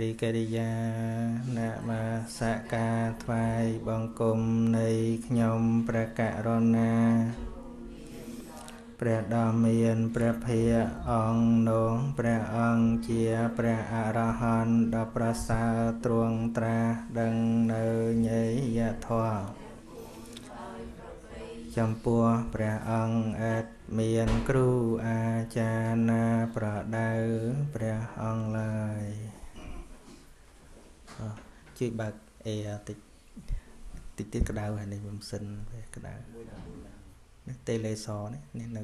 រិកិរិយានមាសការថ្វាយបង្គំនៃខ្ញុំព្រះករុណាព្រះដ៏មានព្រះភិយអង្គនោះព្រះអង្គជាព្រះអរហន្តដ៏ប្រសើរទ្រង់ត្រាស់ដឹងនៅញយធម៌ចំពោះព្រះអង្គអេតមានគ្រូអាចារ្យណាប្រដៅព្រះអង្គឡើយ ជួយបើក air តិចតិចទៀតក្តៅហើយនេះមិនសិនវាក្តៅនេះ Telesor នេះនេះនៅ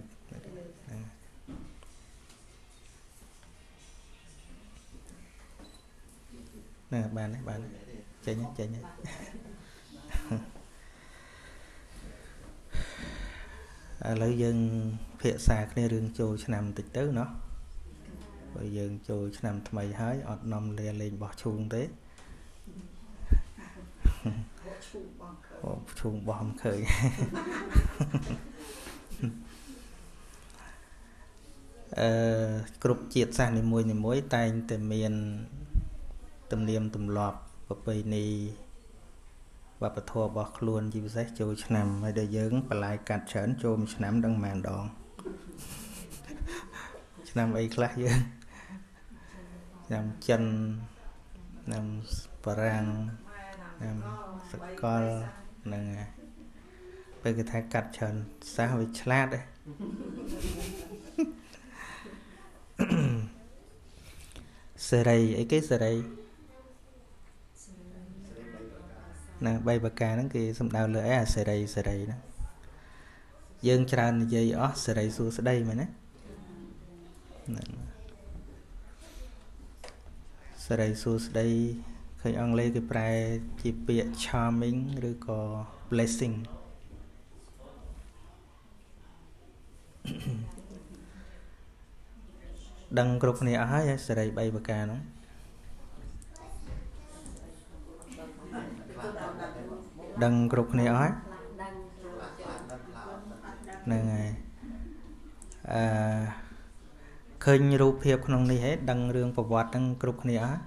ណាបានបានចេញចេញឥឡូវយើងភាសាគ្នារឿងចូលឆ្នាំបន្តិចទៅណោះបើយើងចូលឆ្នាំថ្មីហើយអត់នាំលេលេងបោះឈូងទេ ឈូងបោះមិនឃើញអឺគ្រប់ជាតិសាសន៍នីមួយនីមួយតែងតែមានទំនៀមទម្លាប់ប្រពៃណីវប្បធម៌របស់ខ្លួនជាពិសេសចូលឆ្នាំហើយដល់យើងបន្លាយកាត់ច្រើនចូលមួយឆ្នាំដឹងប៉ុន្មានដងឆ្នាំអីខ្លះយើងឆ្នាំចិនឆ្នាំបារាំងឆ្នាំ សកលហ្នឹងពេលគេថាកាត់ច្រើនសាសវាឆ្លាតទេសេរីអីគេសេរីណាបីបកាហ្នឹងគេសំដៅលើអីអាសេរីសេរីហ្នឹងយើងច្រើននិយាយអស់សេរីសួស្ដីមែនទេសេរីសួស្ដី ឃើញអង់គ្លេសគេប្រែជាពាក្យ charming ឬក៏ blessing ដឹងគ្រប់គ្នាអស់ហើយសេរី3ប្រការហ្នឹងដឹងគ្រប់គ្នាអស់ហើយហ្នឹងហើយអឺឃើញរូបភាពក្នុងនេះហេដឹងរឿងប្រវត្តិហ្នឹងគ្រប់គ្នាអស់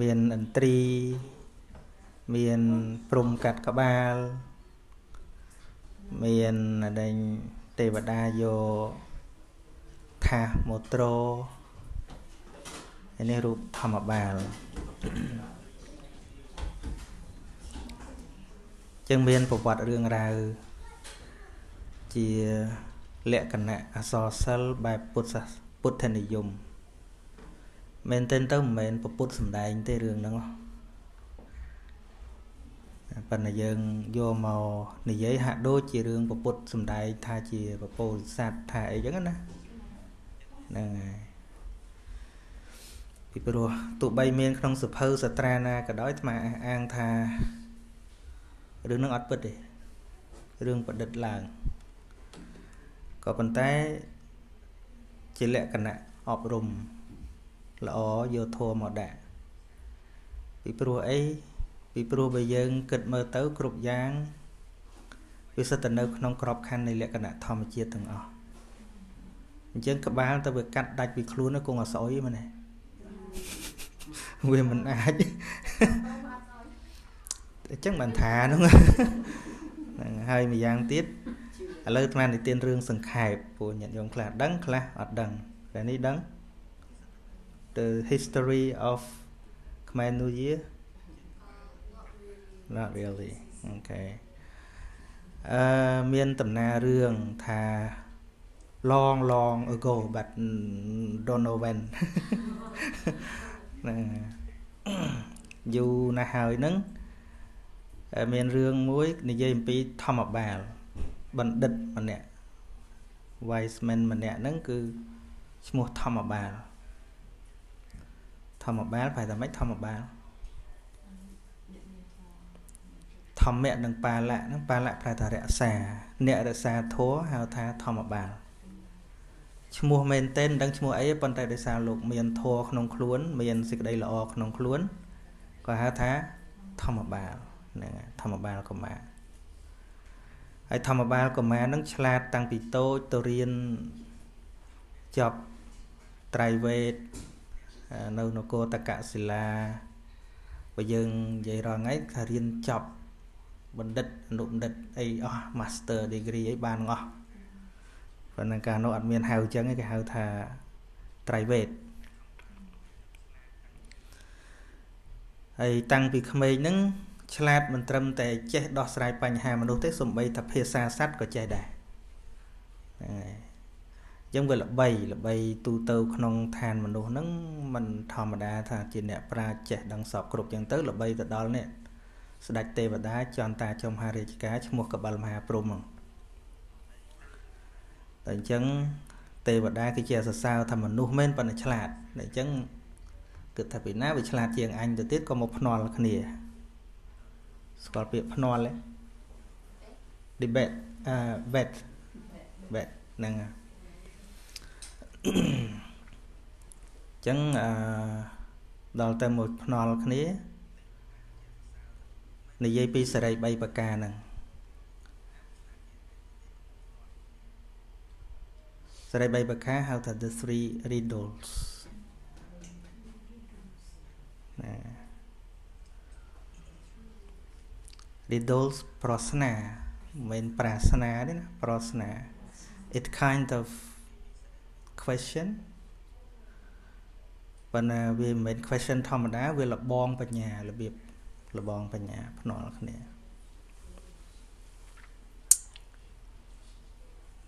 មានឥន្ទ្រីមានព្រំកាត់ក្បាល មានដេញទេវតាយកថាសម៉ូត្រូហើយនេះរូបធម្មបាលចឹងមានប្រវត្តិរឿងរ៉ាវជាលក្ខណៈអសរសិល្ប៍បែបពុទ្ធពុទ្ធនិយម មែនទែនទៅមិនមែនពុទ្ធសំដែងទេរឿងហ្នឹងប៉ុន្តែយើងយកមកនិយាយហាក់ដូចជារឿងពុទ្ធសំដែងថាជាពពោធិសត្វថាអីចឹងណាហ្នឹងហើយពីព្រោះទោះបីមានក្នុងសភៅសត្រាណាក៏ដោយអាត្មាអះអាងថារឿងនឹងអត់ពិតទេរឿងប្រឌិតឡើងក៏ប៉ុន្តែជាលក្ខណៈអប់រំ ល្អយកធម៌មកដាក់ពីព្រោះអីពីព្រោះបើយើង គិតមើលទៅគ្រប់យ៉ាងវាសិតតែនៅក្នុងក្របខ័ណ្ឌនៃលក្ខណៈធម្មជាតិទាំងអស់អញ្ចឹងក្បាលទៅវាកាត់ដាច់ពីខ្លួនគង់អត់ស្អុយមែនទេវាមិនអាចអញ្ចឹងបានថាហ្នឹងហ្នឹងហើយម្យ៉ាងទៀតឥឡូវអាត្មានិទានរឿងសង្ខេបពួកញាតិញោមខ្លះដឹងខ្លះអត់ដឹងតែនេះដឹង the history of Khmer New Year not really okay អឺមានដំណើររឿងថា long long ago but don't know when ណាយូរណាស់ហើយហ្នឹងមានរឿងមួយនិយាយអំពីធម្មបាលបណ្ឌិតម្នាក់ wise man ម្នាក់ហ្នឹងគឺឈ្មោះធម្មបាលធ ម្មបាលប្រែថាម៉េចធម្មបាលធម្មៈនិងបាលៈហ្នឹងបាលៈប្រែថារក្សា អ្នករក្សាធម៌ហៅថាធម្មបាលឈ្មោះមែនតេនដឹងឈ្មោះអីប៉ុន្តែដោយសារលោកមានធម៌ក្នុងខ្លួន មានសេចក្តីល្អក្នុងខ្លួនក៏ហៅថាធម្មបាលហ្នឹងធម្មបាលកុមារហើយធម្មបាលកុមារហ្នឹងឆ្លាតតាំងពីតូចទៅរៀនចប់ត្រៃវេទ នៅនគរតកសិលាបើយើងនិយាយរាល់ថ្ងៃថារៀនចប់បណ្ឌិតអនុបណ្ឌិតអីអស់ Master Degree អីបានអស់ប៉ុន្តែកាលនោះអត់មានហៅចឹងគេហៅថា private ហើយតាំងពីក្មេងហ្នឹងឆ្លាតមិនត្រឹមតែចេះដោះស្រាយបញ្ហាមនុស្សទេសំបីថាភាសាសត្វក៏ចេះដែរហ្នឹងហើយអញ្ចឹងវាល្បីល្បីទូទៅក្នុងឋានមនុស្សហ្នឹងมันធម្មតាថាជាអ្នកប្រាជ្ញចេះដឹងសពគ្រប់ចឹងទៅល្បីទៅដល់នេះស្ដេចទេវតាចន្ទតាចំហារាជការឈ្មោះកបិលមហាព្រហ្មហ្នឹងតែអញ្ចឹងទេវតាគឺជាសរសើរថាមនុស្សមែនប៉ុន្តែឆ្លាតតែអញ្ចឹងគិតថាពីណាវាឆ្លាតជាងអញទៅទៀតក៏មកភ្នាល់គ្នាស្គាល់ពាក្យភ្នាល់ទេ debate អឺ vet vet ហ្នឹងអញ្ចឹងអឺដល់ទៅមួយភ្នាល់គ្នានិយាយពីសេរី3ប្រការហ្នឹងសេរី3ប្រការហៅថា the three riddles ណា riddles ប្រស្នាមិនប្រាស្នាទេណាប្រស្នា it kind of question ប៉ុន្តែវាមិនមែន question ធម្មតាវាលបងបញ្ញារបៀបលបងបញ្ញាភ្នាល់គ្នា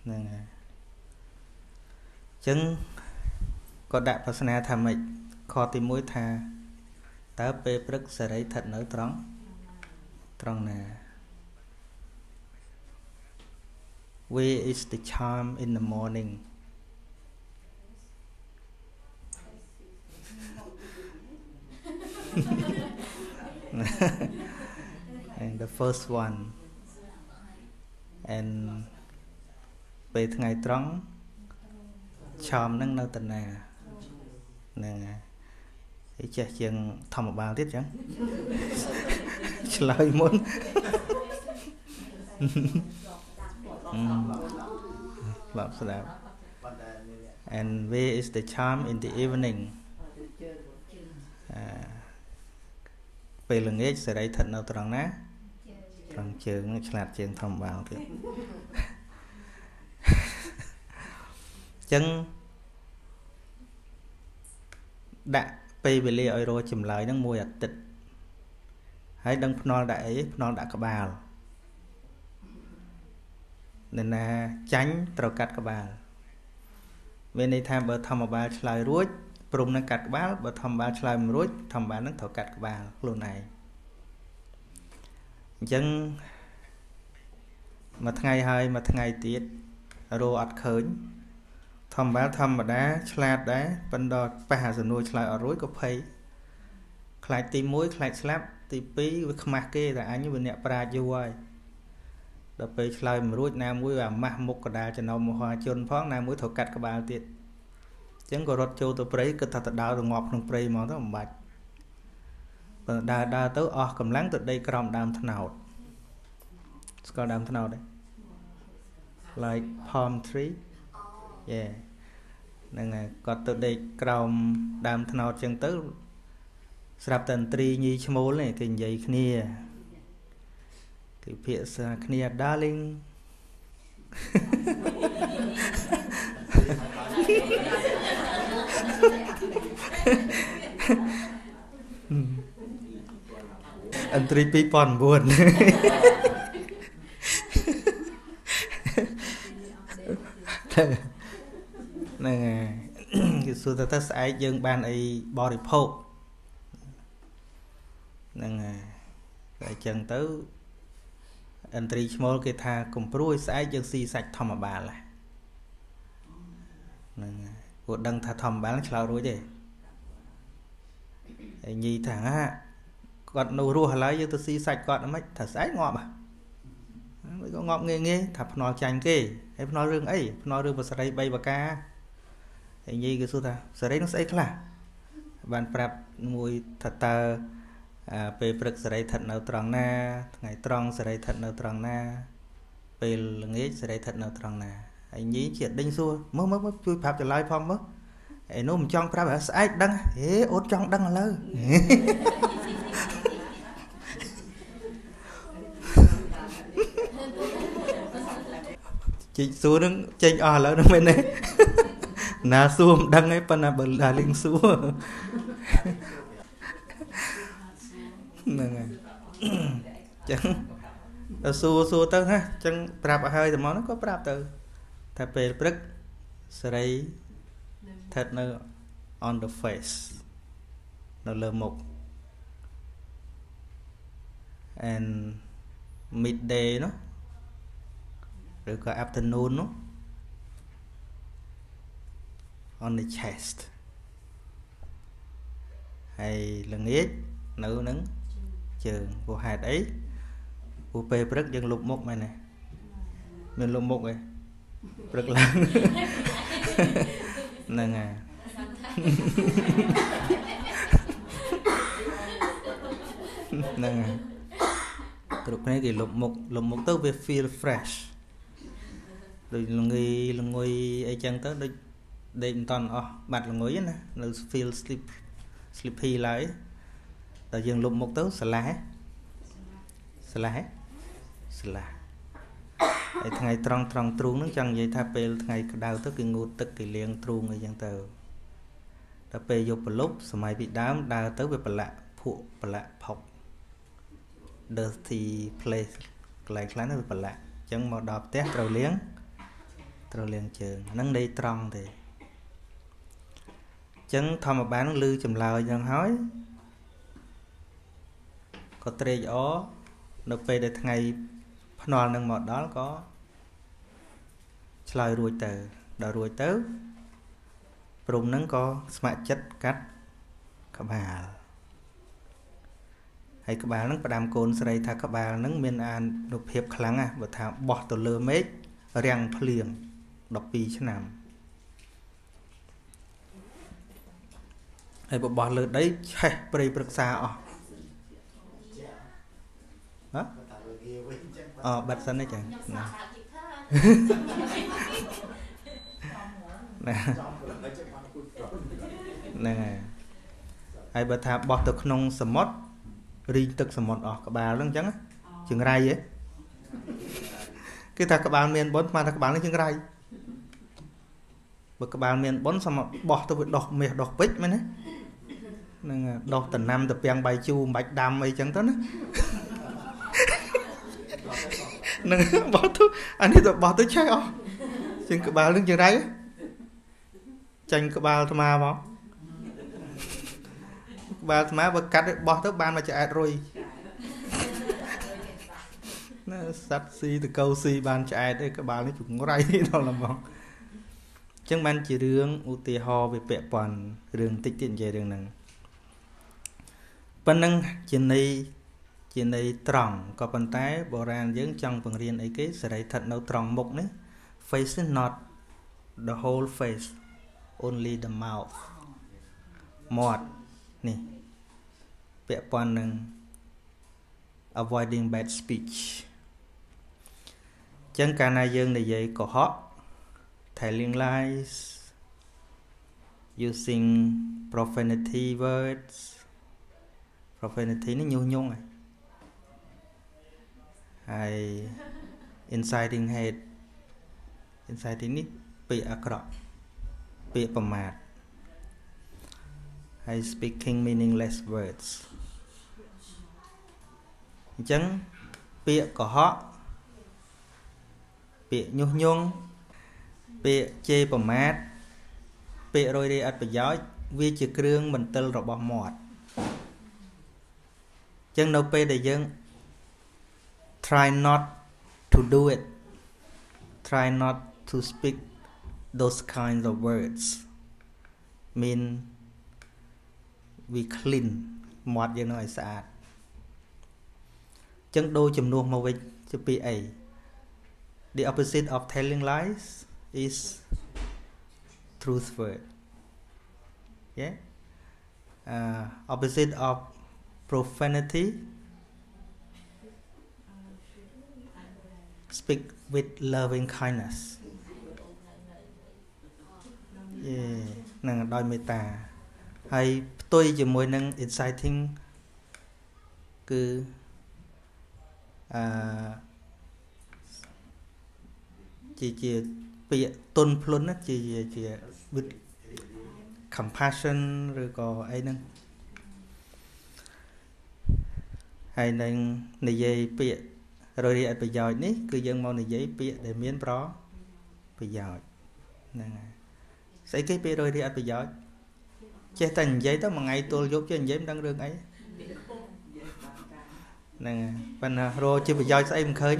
ហ្នឹងហើយអញ្ចឹងក៏ដាក់ប្រស្នាថាម៉េចខទី1ថាតើពេលព្រឹកសេរីស្ថិតនៅត្រង់ត្រង់ណា Where is the charm in the morning and the first one and ពេលថ្ងៃត្រង់ឆោមនឹងនៅតាណាហ្នឹងហើយចេះជាងធម្មបាលទៀតចឹងឆ្លើយមុនបាប់ស្ដាប់ and where is the charm in the evening ពេលល្ងាចសេរីស្ថិតនៅត្រង់ណាត្រង់ជើងឆ្លាតជាងធម្មបាលទៀតចឹងដាក់ពេលវេលាឲ្យរកចម្លើយហ្នឹងមួយអាទិត្យហើយដឹងភ្នល់ដាក់អីភ្នល់ដាក់ក្បាលនៅណាចាញ់ត្រូវកាត់ក្បាលមានន័យថាបើធម្មបាលឆ្លើយរួច ព្រំនឹងកាត់ក្បាលបើធម្មបាលឆ្លើយមិនរួចធម្មបាលនឹងត្រូវកាត់ក្បាលខ្លួនឯងអញ្ចឹងមួយថ្ងៃហើយមួយថ្ងៃទៀតរោអត់ឃើញធម្មបាលធម្មតាឆ្លាតដែរប៉ុន្តែប៉ះអាសនួរឆ្លើយអត់រួចក៏ភ័យខ្លាចទី1ខ្លាចស្លាប់ទី2វាខ្មាស់គេតែអញវាអ្នកប្រាជ្ញយូរហើយដល់ពេលឆ្លើយមិនរួចណាមួយវាអាម៉ាស់មុខកដាលចំណោមមហាជនផងណាមួយត្រូវកាត់ក្បាលទៀតអញ្ចឹងក៏រត់ចូលទៅព្រៃគិតថាទៅដើរទៅងាប់ក្នុងព្រៃហ្មងទៅមិនបាច់ប៉ុន្តែដើរដើរទៅអស់កម្លាំងទៅដេកក្រោមដើមត្នោតស្គាល់ដើមត្នោតទេ like palm tree yeah ហ្នឹងហើយគាត់ទៅដេកក្រោមដើមត្នោតចឹងទៅ ស្រាប់តែន្ត្រីញីឈ្មោលនេះគេនិយាយគ្នាគេភាសាគ្នា darling អន្ត្រី2009ហ្នឹងហើយគេសួរថាតើស្អែកយើងបានអីបរិភោគហ្នឹងហើយតែអញ្ចឹងទៅអន្ត្រីឈ្មោលគេថាកំព្រួយស្អែកយើងស៊ីសាច់ធម្មបាលហ្នឹងហើយព្រោះដឹងថាធម្មបាលឆ្លោតរួចទេហើយ ញីថាហាគាត់នៅរស់ឥឡូវយើងទៅស៊ីសាច់គាត់មិនថាស្អែកងាប់ហ៎មិនក៏ងាប់ងាយងាយថាភ្នាល់ចាញ់គេហើយភ្នាល់រឿងអីភ្នាល់រឿងបសរី3បកាហើយញីគេសួរថាសេរីនឹងស្អីខ្លះបានប្រាប់មួយថាតើពេលព្រឹកសេរីស្ថិតនៅត្រង់ណាថ្ងៃត្រង់សេរីស្ថិតនៅត្រង់ណា ពេលល្ងាចសេរីស្ថិតនៅត្រង់ណាហើយញីជាដេញសួរមើលមើលជួយប្រាប់ចម្លើយផងមើល ឯនោះមិនចង់ប្រាប់ស្អែកដឹងហេអូនចង់ដឹងឥឡូវចេញសួរនឹងចេញអស់ឥឡូវនឹងមែនទេណាសួរមិនដឹងទេប៉ុន្តែបើដាលីងសួរហ្នឹងហើយចឹងដល់សួរសួរទៅណាចឹងប្រាប់ឲ្យហើយតែមកហ្នឹងក៏ប្រាប់ទៅតែពេលព្រឹកសេរី ស្ថិតនៅ on the face នៅលើមុខ and midday នោះឬក៏ afternoon នោះ on the chest ហើយល្ងាចនៅនឹងជើងព្រោះហេតុអីព្រោះពេលព្រឹកយើងលុបមុខមែនទេមានលុបមុខឯងព្រឹកឡើង ហ្នឹងហើយហ្នឹងហើយគ្រប់គ្នាគេលុបមុខលុបមុខទៅវា feel fresh ដូចល្ងីល្ងុយអីចឹងទៅដូចដេកមិនតាន់អស់បាត់ល្ងុយណានៅ feel sleep sleepy ឡើយដល់យើងលុបមុខទៅស្លាស់ស្លាស់ស្លាស់ ហើយថ្ងៃត្រង់ត្រង់ទ្រូងហ្នឹងចង់និយាយថាពេលថ្ងៃក្តៅទៅគេងូតទឹកគេលាងទ្រូងអីចឹងទៅដល់ពេលយកប្រលប់សម័យពីដើមដើរទៅវាប្រឡាក់ភក់ប្រឡាក់ផុក dirty place កន្លែងខ្លះនោះវាប្រឡាក់អញ្ចឹងមកដល់ផ្ទះត្រូវលាងត្រូវលាងជើងហ្នឹងន័យត្រង់ទេអញ្ចឹងធម្មបាលនឹងលឺចម្លើយយ៉ាងហើយក៏ត្រេកអរនៅពេលដែលថ្ងៃ ភ្នាល់នឹងមកដល់ក៏ឆ្លើយរួចទៅដល់រួចទៅព្រំនឹងក៏ស្ម័គ្រចិត្តកាត់ក្បាលហើយក្បាលនឹងផ្ដាំកូនស្រីថាក្បាលនឹងមានអានុភាពខ្លាំងណាស់បើថាបោះទៅលើមេឃរាំងភ្លៀង12ឆ្នាំហើយបបោះលើដីឆេះព្រៃព្រឹក្សាអស់ អឺបាត់សិនទេចាណាណាហ្នឹងហើយហើយបើថាបោះទៅក្នុងសមុទ្ររីងទឹកសមុទ្រអស់ក្បាលហ្នឹងអញ្ចឹងចង្រៃហ៎គេថាក្បាលមានបុណ្យស្មានថាក្បាលនេះចង្រៃបើក្បាលមានបុណ្យសមបោះទៅវាដោះមាសដោះពេជ្រមែនទេហ្នឹងដោះតំណាំតពាំងបាយជូរបាច់ដាំអីចឹងទៅណា នឹងបោះទៅអានេះទៅបោះទៅឆេះអស់ជាងក្បាលនឹងចង្រៃចាញ់ក្បាលអាត្មាមកក្បាលអាត្មាបើកាត់បោះទៅបានមកឆ្អែតរុយណាសត្វស៊ីតកោស៊ីបានឆ្អែតទេក្បាលនេះចង្រៃដល់ឡំងចឹងបានជារឿងឧទាហរណ៍វាពាក់ព័ន្ធរឿងតិចទៀតនិយាយរឿងហ្នឹងប៉ុណ្ណឹងជាន័យ ជាន័យត្រង់ក៏ប៉ុន្តែបុរាណយើងចង់បង្រៀនអីគេសេរីឋិតនៅត្រង់មុខនេះ face is not the whole face only the mouth មាត់នេះពាក់ព័ន្ធនឹង avoiding bad speech ចឹងកាលណាយើងនិយាយកុហក telling lies using profanity words profanity នេះញុះញង់ហើយ ហើយ inciting hate inciting នេះពាក្យអាក្រក់ពាក្យប្រមាថហើយ speaking meaningless words អញ្ចឹងពាក្យកុហកពាក្យញុះញង់ពាក្យជេរប្រមាថពាក្យរយរាយអត់ប្រយោជន៍វាជាគ្រឿងបន្ទិលរបស់មាត់ចឹងនៅពេលដែលយើង try not to do it try not to speak those kinds of words mean we clean មាត់យើងនឹងឲ្យស្អាតចឹងដូរចំនួនមកវិញជាពីអី the opposite of telling lies is truth word yeah uh, opposite of profanity speak with loving kindness yeah នឹងដោយមេត្តាហើយផ្ទុយជាមួយនឹង inciting គឺអឺជាជាពាក្យទុនភ្លុនណាជាជា with compassion ឬក៏អីហ្នឹងហើយនឹងនិយាយពាក្យ រយរាយអត្ថប្រយោជន៍នេះគឺយើងមកនិយាយពាក្យដែលមានប្រប្រយោជន៍ហ្នឹងហើយស្អីគេពាក្យរយរាយអត្ថប្រយោជន៍ចេះតែនិយាយទៅមួយថ្ងៃទល់យប់ចេះនិយាយមិនដឹងរឿងអីហ្នឹងហើយប៉ុន្តែរកជាប្រយោជន៍ស្អីមិនឃើញ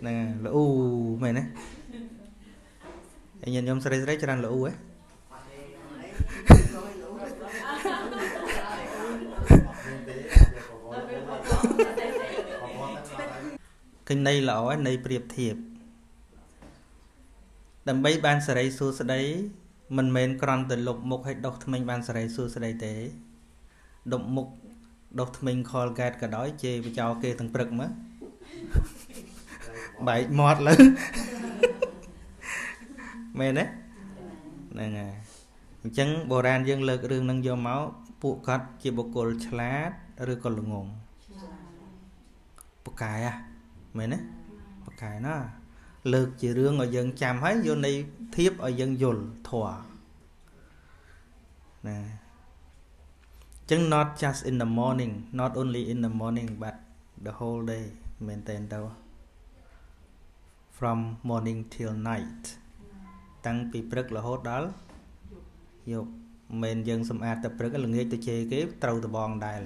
ហ្នឹងហើយល្អមែនទេញាតិញោមស្រីស្រីច្រើនល្អហ៎ ឃើញន័យល្អន័យប្រៀបធៀបដើម្បីបានសេរីសួស្តីមិនមែនគ្រាន់តែលុបមុខឲ្យដុសធ្មេញបានសេរីសួស្តីទេដុបមុខដុសធ្មេញខលកែតក៏ដោយជេរបចោគេទាំងព្រឹកមកបែកមាត់លើមែនទេហ្នឹងហើយអញ្ចឹងបុរាណយើងលើករឿងហ្នឹងយកមកពួកគាត់ជាបុគ្គលឆ្លាតឬក៏ល្ងងបកែហ៎ មែនទេបកែណាលើកជារឿងឲ្យយើងចាំហើយយកនៃធៀបឲ្យយើងយល់ធัวណាចឹង not just in the morning not only in the morning but the whole day មែនតើទៅ from morning till night តាំងពីព្រឹករហូតដល់យប់មិនយើងសម្អាតតែព្រឹកល្ងាចទៅជេរគេត្រូវតបងដែរ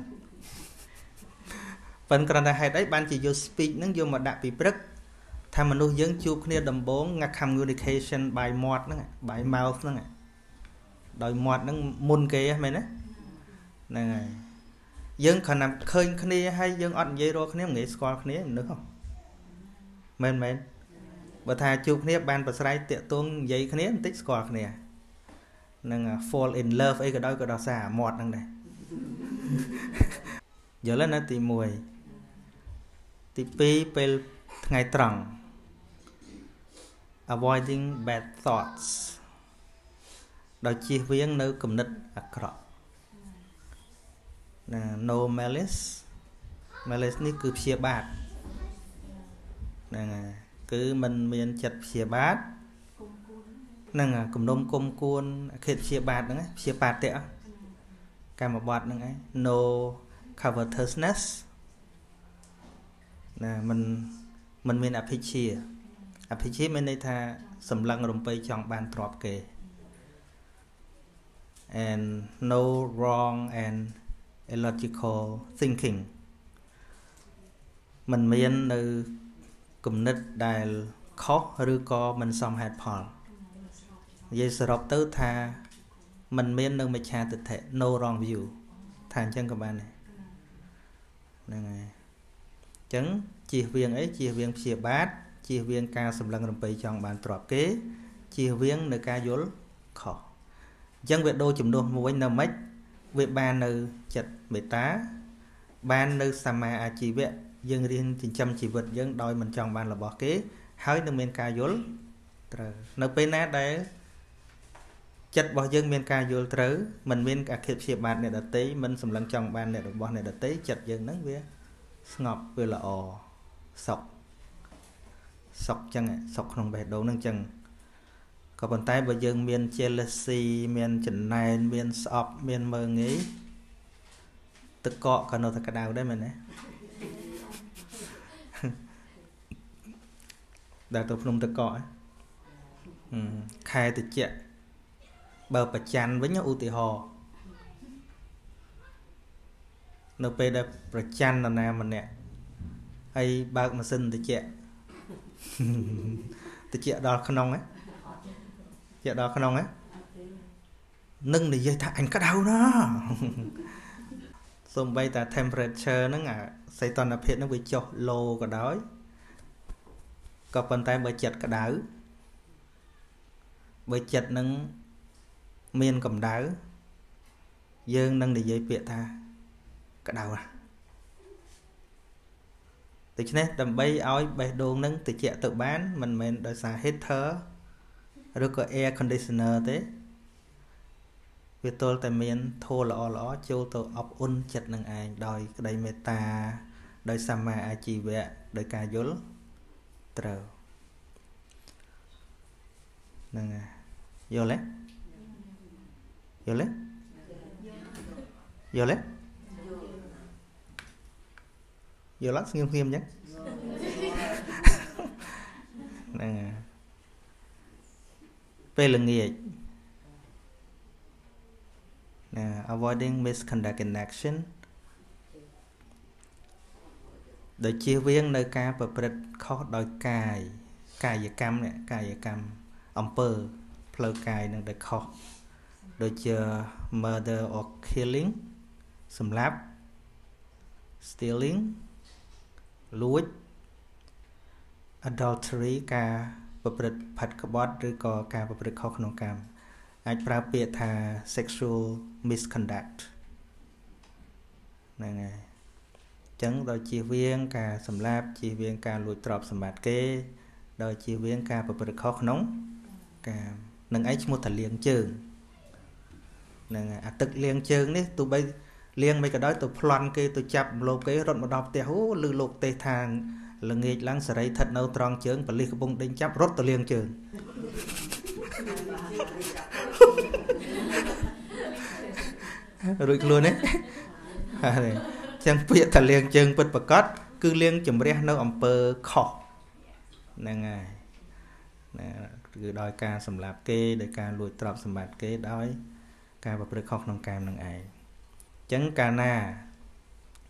ប៉ិនគ្រាន់តែហេតុអីបានជាយក speech ហ្នឹងយកមកដាក់ពីព្រឹកថាមនុស្សយើងជួបគ្នាដំបូងងា communication by មាត់ហ្នឹង by mouth ហ្នឹងដោយមាត់ហ្នឹងមុនគេហ្នឹងមែនទេហ្នឹងហើយយើងគ្រាន់តែឃើញគ្នាហើយយើងអត់និយាយរកគ្នាមិនងាយស្គាល់គ្នាមនុស្សហ៎មែនមែនបើថាជួបគ្នាបានប្រស្រ័យតាក់ទងនិយាយគ្នាបន្តិចស្គាល់គ្នានឹង fall in love អីក៏ដោយក៏ដោយសារមាត់ហ្នឹងដែរយល់ណាទី1 ទី2ពេលថ្ងៃត្រង់ avoiding bad thoughts ដោយជៀសវាងនៅគំនិតអាក្រក់ណា no malice malice នេះគឺព្យាបាទហ្នឹងហើយគឺมันមានចិត្តព្យាបាទហ្នឹងគំនុំគុំគួនអខិតព្យាបាទហ្នឹងព្យាបាទតេកម្មបត្តិហ្នឹងឯង no covetousness ណាมันมันមានអភិជាអភិជាមានន័យថាសម្លឹងរំពេចង់បានទ្របគេ and no wrong and illogical thinking มันមាននៅគំនិតដែលខុសឬក៏មិនសមហេតុផលនិយាយសរុបទៅថាมันមាននៅមិច្ឆាទិដ្ឋិ no wrong view ថាអញ្ចឹងក៏បានដែរហ្នឹងហើយ ចឹងជៀសវាងអីជៀសវាងព្យាបាទជៀសវាងការសម្លឹងរំពៃចង់បានទ្របគេជៀសវាងនៅការយល់ខុសអញ្ចឹងវាដូរចំនួនមួយនៅម៉េចវាបាននៅចិត្តមេត្តា បាននៅសម្មាអាជីវៈយើងរៀនចិញ្ចឹមជីវិតយើងដោយមិនចង់បានរបស់គេ ហើយនឹងមានការយល់ត្រូវនៅពេលណាដែលចិត្តរបស់យើងមានការយល់ត្រូវមិនមានអគិព្យាបាទអ្នកដតីមិនសម្លឹងចង់បានអ្នករបស់អ្នកដតីចិត្តយើងហ្នឹងវា ស្ងប់វាល្អសុខសុខចឹងសុខក្នុងបេះដូងហ្នឹងចឹងក៏ប៉ុន្តែបើយើងមាន jealousy មានចំណែនមានស្អប់មានមើងងាយទឹកកកក៏នៅតែក្តៅដែរមែនទេដែលទៅភ្នំទឹកកកខែតិចបើប្រច័នវិញឧទាហរណ៍ នៅពេលដែលប្រច័ននរណាម្នាក់ហើយបើកម៉ាស៊ីនតិចតិចដល់ក្នុងហ៎តិចដល់ក្នុងហ៎នឹងនិយាយថាអញក្តៅណាសំបីតា temperature ហ្នឹងអាសីតុណ្ហភាពហ្នឹងវាចុះ low ក៏ដោយក៏ប៉ុន្តែបើចិត្តក្តៅបើចិត្តនឹងមានកម្ដៅយើងនឹងនិយាយពាក្យថា ក្តៅណាដូច្នេះដើម្បីឲ្យបេះដូងនឹងត្រជាក់ទៅបានមិនមែនដោយសារ heater ឬក៏ air conditioner ទេវាទល់តែមានធម៌ល្អល្អចូលទៅអបអ៊ុនចិត្តនឹងឯងដោយក្តីមេត្តា ដោយសម្មាអាជីវៈដោយការយល់ត្រូវហ្នឹងហើយយល់ទេយល់ទេយល់ទេ យល់អត់ស្ងៀមស្ងៀមអញ្ចឹងហ្នឹងហើយពេលល្ងាចណា avoiding misconduct in action ដោយជៀសវាងនៅការប្រព្រឹត្តខុសដោយកាយកាយកម្មនេះកាយកម្មអំពើផ្លូវកាយនឹងដែលខុសដូចជា murder or killing សម្លាប់ stealing លួច adultery ការប្រព្រឹត្តផាត់ក្បត់ឬក៏ការប្រព្រឹត្តខុសក្នុងកម្មអាចប្រើពាក្យថា sexual misconduct ហ្នឹងហើយអញ្ចឹងដោយជៀសវាងការសម្លាប់ជៀសវាងការលួចទ្រព្យសម្បត្តិគេដោយជៀសវាងការប្រព្រឹត្តខុសក្នុងកាមនឹងឯងឈ្មោះថាលៀងជើងហ្នឹងអាទឹកលៀងជើងនេះទោះបី លៀងមិនក៏ដោយទៅប្លន់គេទៅចាប់លោបគេរត់មកដល់ផ្ទះអូលឺលោកទេសថាល្ងាចឡើងសេរីថិតនៅត្រង់ជើងបលិសកំពុងដេញចាប់រត់ទៅលៀងជើងរួចខ្លួនទេហើយចឹងពាក្យថាលៀងជើងពិតប្រកបគឺលៀងជំរះនៅអំពើខុសហ្នឹងហើយណាគឺដោយការសម្លាប់គេដោយការលួចទ្រព្យសម្បត្តិគេដោយ ការប្រព្រឹត្តខុសក្នុងកាមនឹងឯងអញ្ចឹងកាលណា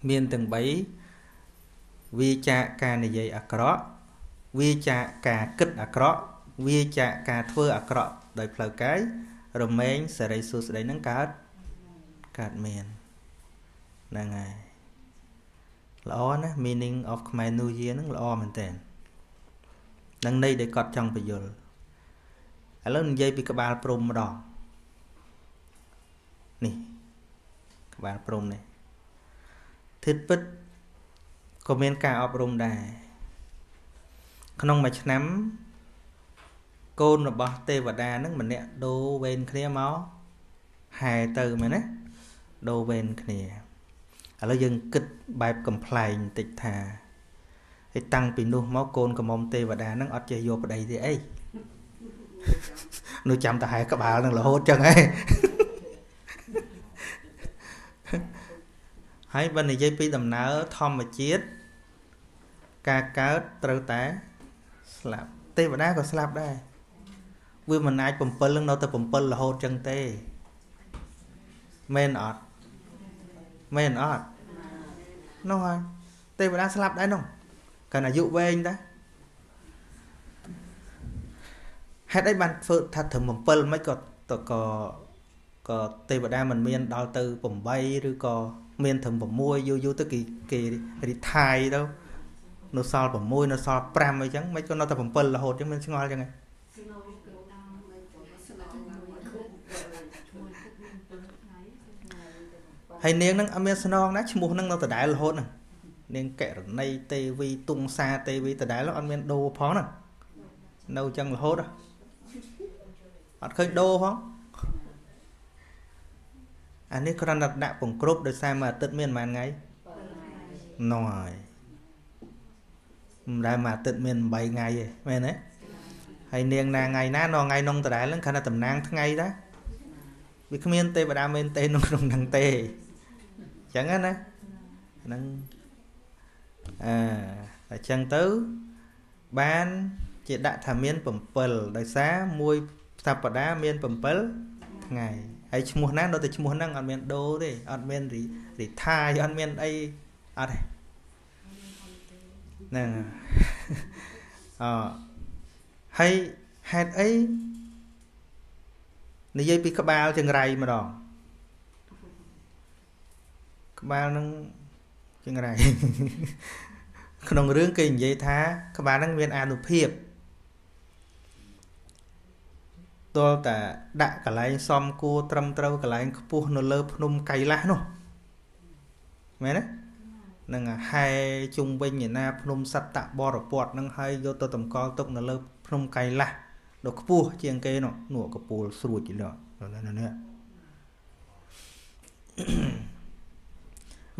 មានទាំង3វាចាកការនិយាយអាក្រក់វាចាកការគិតអាក្រក់វាចាកការធ្វើអាក្រក់ដោយផ្លូវកាយរមែងសេរីសួស្តីនឹងកើតកើតមានហ្នឹងហើយល្អណា meaning of Khmer New Year ហ្នឹងល្អមែនតើនឹងន័យដែលគាត់ចង់បញ្យល់ឥឡូវនិយាយពីក្បាលព្រំម្ដងនេះ ក្បាលព្រំនេះធិតពិតក៏មានការអប់រំដែរក្នុងមួយឆ្នាំកូនរបស់ទេវតានឹងម្នាក់ដូរវេនគ្នាមកហែទៅមែនទេដូរវេនគ្នាឥឡូវយើងគិតបែបកំ pl ែងបន្តិចថាហើយតាំងពីនោះមកកូនកំមុំទេវតានឹងអត់ចេះយកប្តីទេអីនោះចាំតែហែក្បាលនឹងរហូតចឹងហ៎ ហើយបើនិយាយពីដំណើរធម្មជាតិការកើតត្រូវតែស្លាប់ទេវតាក៏ស្លាប់ដែរវាមិនអាច7នឹងនៅតែ7រហូតចឹងទេមែនអត់មែនអត់នោះហើយទេវតាស្លាប់ដែរនោះកាន់អាយុវែងដែរហេតុអីបានធ្វើថាត្រឹម7មិនក៏ក៏ក៏ទេវតាមិនមានដល់ទៅ8ឬក៏ មានត្រឹម6យូរយូរទៅគេគេរីថាយទៅនៅសល់6នៅសល់5អីចឹងមិនក៏នៅតែ7រហូតចឹងមានឆ្ងល់ចឹងហ៎ហើយនាងនឹងអត់មានស្នងណាឈ្មោះនឹងនៅដដែលរហូតហ្នឹងនាងកែរណីទេវីទុងសាទេវីដដែលអត់មានដូរផងហ្នឹងនៅចឹងរហូតអត់ឃើញដូរផង អានេះគ្រាន់តែដាក់ពង្គ្រប់ដោយសារមួយអាទិត្យមានប្រហែលថ្ងៃនោះហើយមិនដែលមួយអាទិត្យមាន8ថ្ងៃទេមែនទេហើយនាងណាថ្ងៃណានៅថ្ងៃនងដដែលហ្នឹងគ្រាន់តែតំណាងថ្ងៃដែរវាគ្មានទេវតាមែនទេក្នុងក្នុងហ្នឹងទេអញ្ចឹងណាហ្នឹងអឺអញ្ចឹងទៅបានជាដាក់ថាមាន7ដោយសារមួយសប្តាហ៍មាន7ថ្ងៃ ហើយឈ្មោះណានៅតែឈ្មោះហ្នឹងអត់មានដូរទេអត់មានរីថាយអត់មានអីអត់ទេហ្នឹងអហើយហេតុអីនិយាយពីក្បាលចង្រៃម្ដងក្បាលនឹងចង្រៃក្នុងរឿងគេនិយាយថា ក្បាលនឹងមានអានុភាព ទល់តែដាក់កន្លែងសំគួរត្រឹមត្រូវកន្លែងខ្ពស់នៅលើភ្នំកៃឡាស់នោះមែនទេនឹងហែជុំវិញឯណាភ្នំសត្តបរពតនឹងហើយយកទៅតម្កល់ទុកនៅលើភ្នំកៃឡាស់ដល់ខ្ពស់ជាងគេនោះនោះកពូលស្រួចនេះនេះ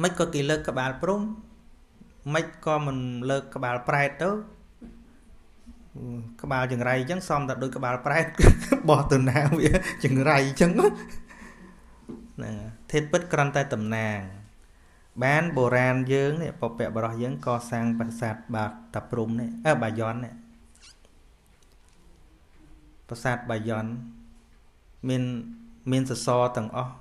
មិនក៏គេលើកក្បាលព្រំមិនក៏មិនលើកក្បាលប្រែតទៅ ក្បាលចង្រៃអញ្ចឹងសំតែដូចក្បាលប្រែតបោះទៅណាវាចង្រៃអញ្ចឹងណាធាតពិតគ្រាន់តែតំណាង បានបុរាណយើងនេះពពកបរោះយើងកសាងប្រាសាទបាតាព្រំនេះអើបាយ័ននេះប្រាសាទបាយ័នមានមានសសរទាំងអស់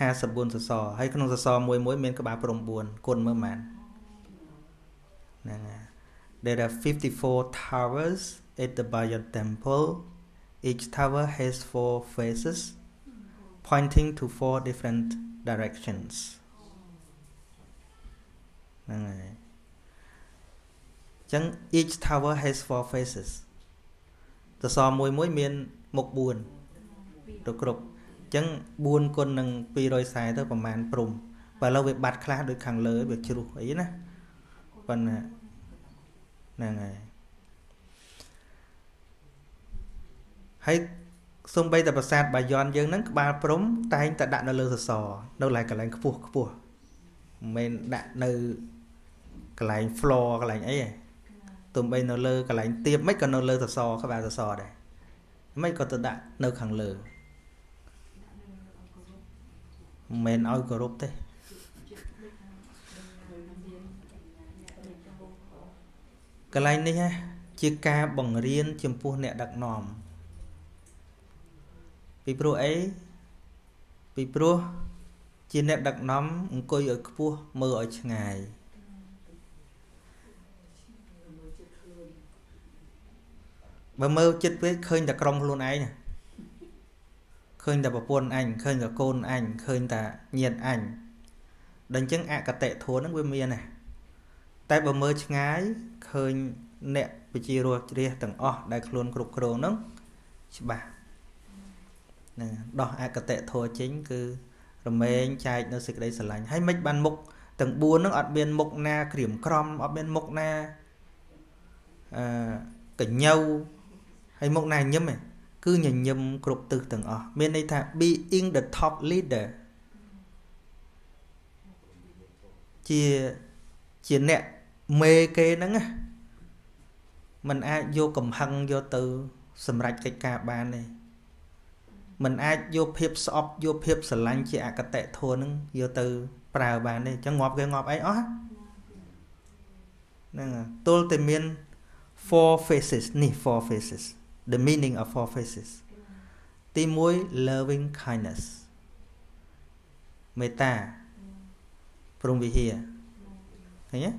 54សសរហើយក្នុងសសរមួយមួយមានក្បាលព្រំ4គុណមើលម៉ានហ្នឹងហើយ There are 54 towers at the Bayan temple each tower has four faces pointing to four different directions ហ្នឹងហើយចឹង each tower has four faces សសរមួយមួយមានមុខ4ទៅគ្រប់ចឹង4គុណនឹង240ទៅប្រហែលព្រំបើឥឡូវវាបាត់ខ្លះដូចខាងលើវាជ្រុះអីណាប៉ុន្តែ ហ្នឹងហើយហើយសំបីតែប្រាសាទបាយ័នយើងហ្នឹងក្បាលព្រំតែងតែដាក់នៅលើសសរនៅកន្លែងកន្លែងខ្ពស់ខ្ពស់មិនមែនដាក់នៅកន្លែង floor កន្លែងអីទេទំបីនៅលើកន្លែងទៀបមិនក៏នៅលើសសរក្បាលសសរដែរមិនក៏ទៅដាក់នៅខាងលើមិនមែនឲ្យគោរពទេ កន្លែងនេះជាការបង្រៀនចំពោះអ្នកដឹកនាំពីព្រោះអីពីព្រោះជាអ្នកដឹកនាំអង្គុយឲ្យខ្ពស់មើលឲ្យឆ្ងាយបើមើលចិត្តពេកឃើញតែក្រុមខ្លួនឯងណាឃើញតែប្រពន្ធអញឃើញតែកូនអញឃើញតែញាតិអញដល់អញ្ចឹងអកតេធัวហ្នឹងវាមានណា តែបើមើលឆ្ងាយឃើញអ្នកវិជារស់ជ្រះទាំងអស់ដែលខ្លួនគ្រប់គ្រងហ្នឹងច្បាស់ណាដោះអកតេធัวចេញគឺរមែងចែកនៅសេចក្តីស្រឡាញ់ហើយមិនបានមុខទាំង4ហ្នឹងអត់មានមុខណាក្រៀមក្រំអត់មានមុខណាអឺកញ្ញៅហើយមុខណាញឹមទេគឺញញឹមគ្រប់ទិសទាំងអស់មានន័យថា being the top leader ជាជាអ្នក មេគេហ្នឹងណាมันអាចយកកំហឹងយកទៅ សម្រេចកិច្ចការបានទេมันអាចយកភាពស្អប់យកភាពស្រឡាញ់ជាអកតេធនហ្នឹងយកទៅប្រើបានទេអញ្ចឹងងាប់គេងាប់អីអស់ហ្នឹងទល់តែមាន four faces នេះ four faces the meaning of four faces ទី1 loving kindness មេត្តាព្រមវិហារឃើញទេ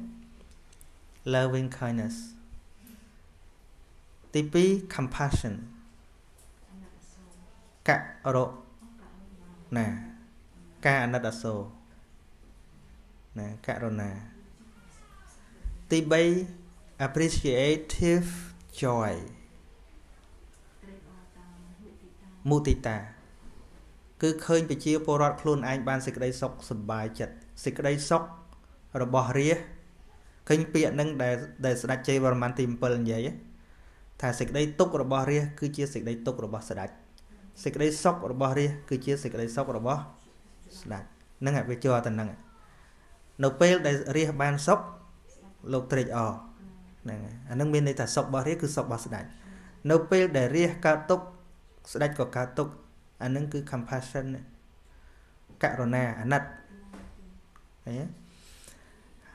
loving kindness ទី2 compassion ករុណាការអាណិតអាសូរណាករុណាទី3 appreciative joy មុទិតា គឺឃើញប្រជាពលរដ្ឋខ្លួនឯងបានសេចក្តីសុខសប្បាយចិត្តសេចក្តីសុខរបស់រាជ ឃើញពាក្យនឹងដែលដែលស្ដេចជ័យវរ្ម័នទី7និយាយថាសេចក្តីទុក្ខរបស់រាជគឺជាសេចក្តីទុក្ខរបស់ស្ដេចសេចក្តីសុខរបស់រាជគឺជាសេចក្តីសុខរបស់ស្ដេចនឹងវាជាប់ទៅនឹងនៅពេលដែលរាជបានសុខលោកត្រេកអរហ្នឹងអានឹងមានន័យថាសុខរបស់រាជគឺសុខរបស់ស្ដេចនៅពេលដែលរាជកើតទុក្ខស្ដេចក៏កើតទុកអានឹងគឺ compassion ករុណាអាណិតឃើញទេ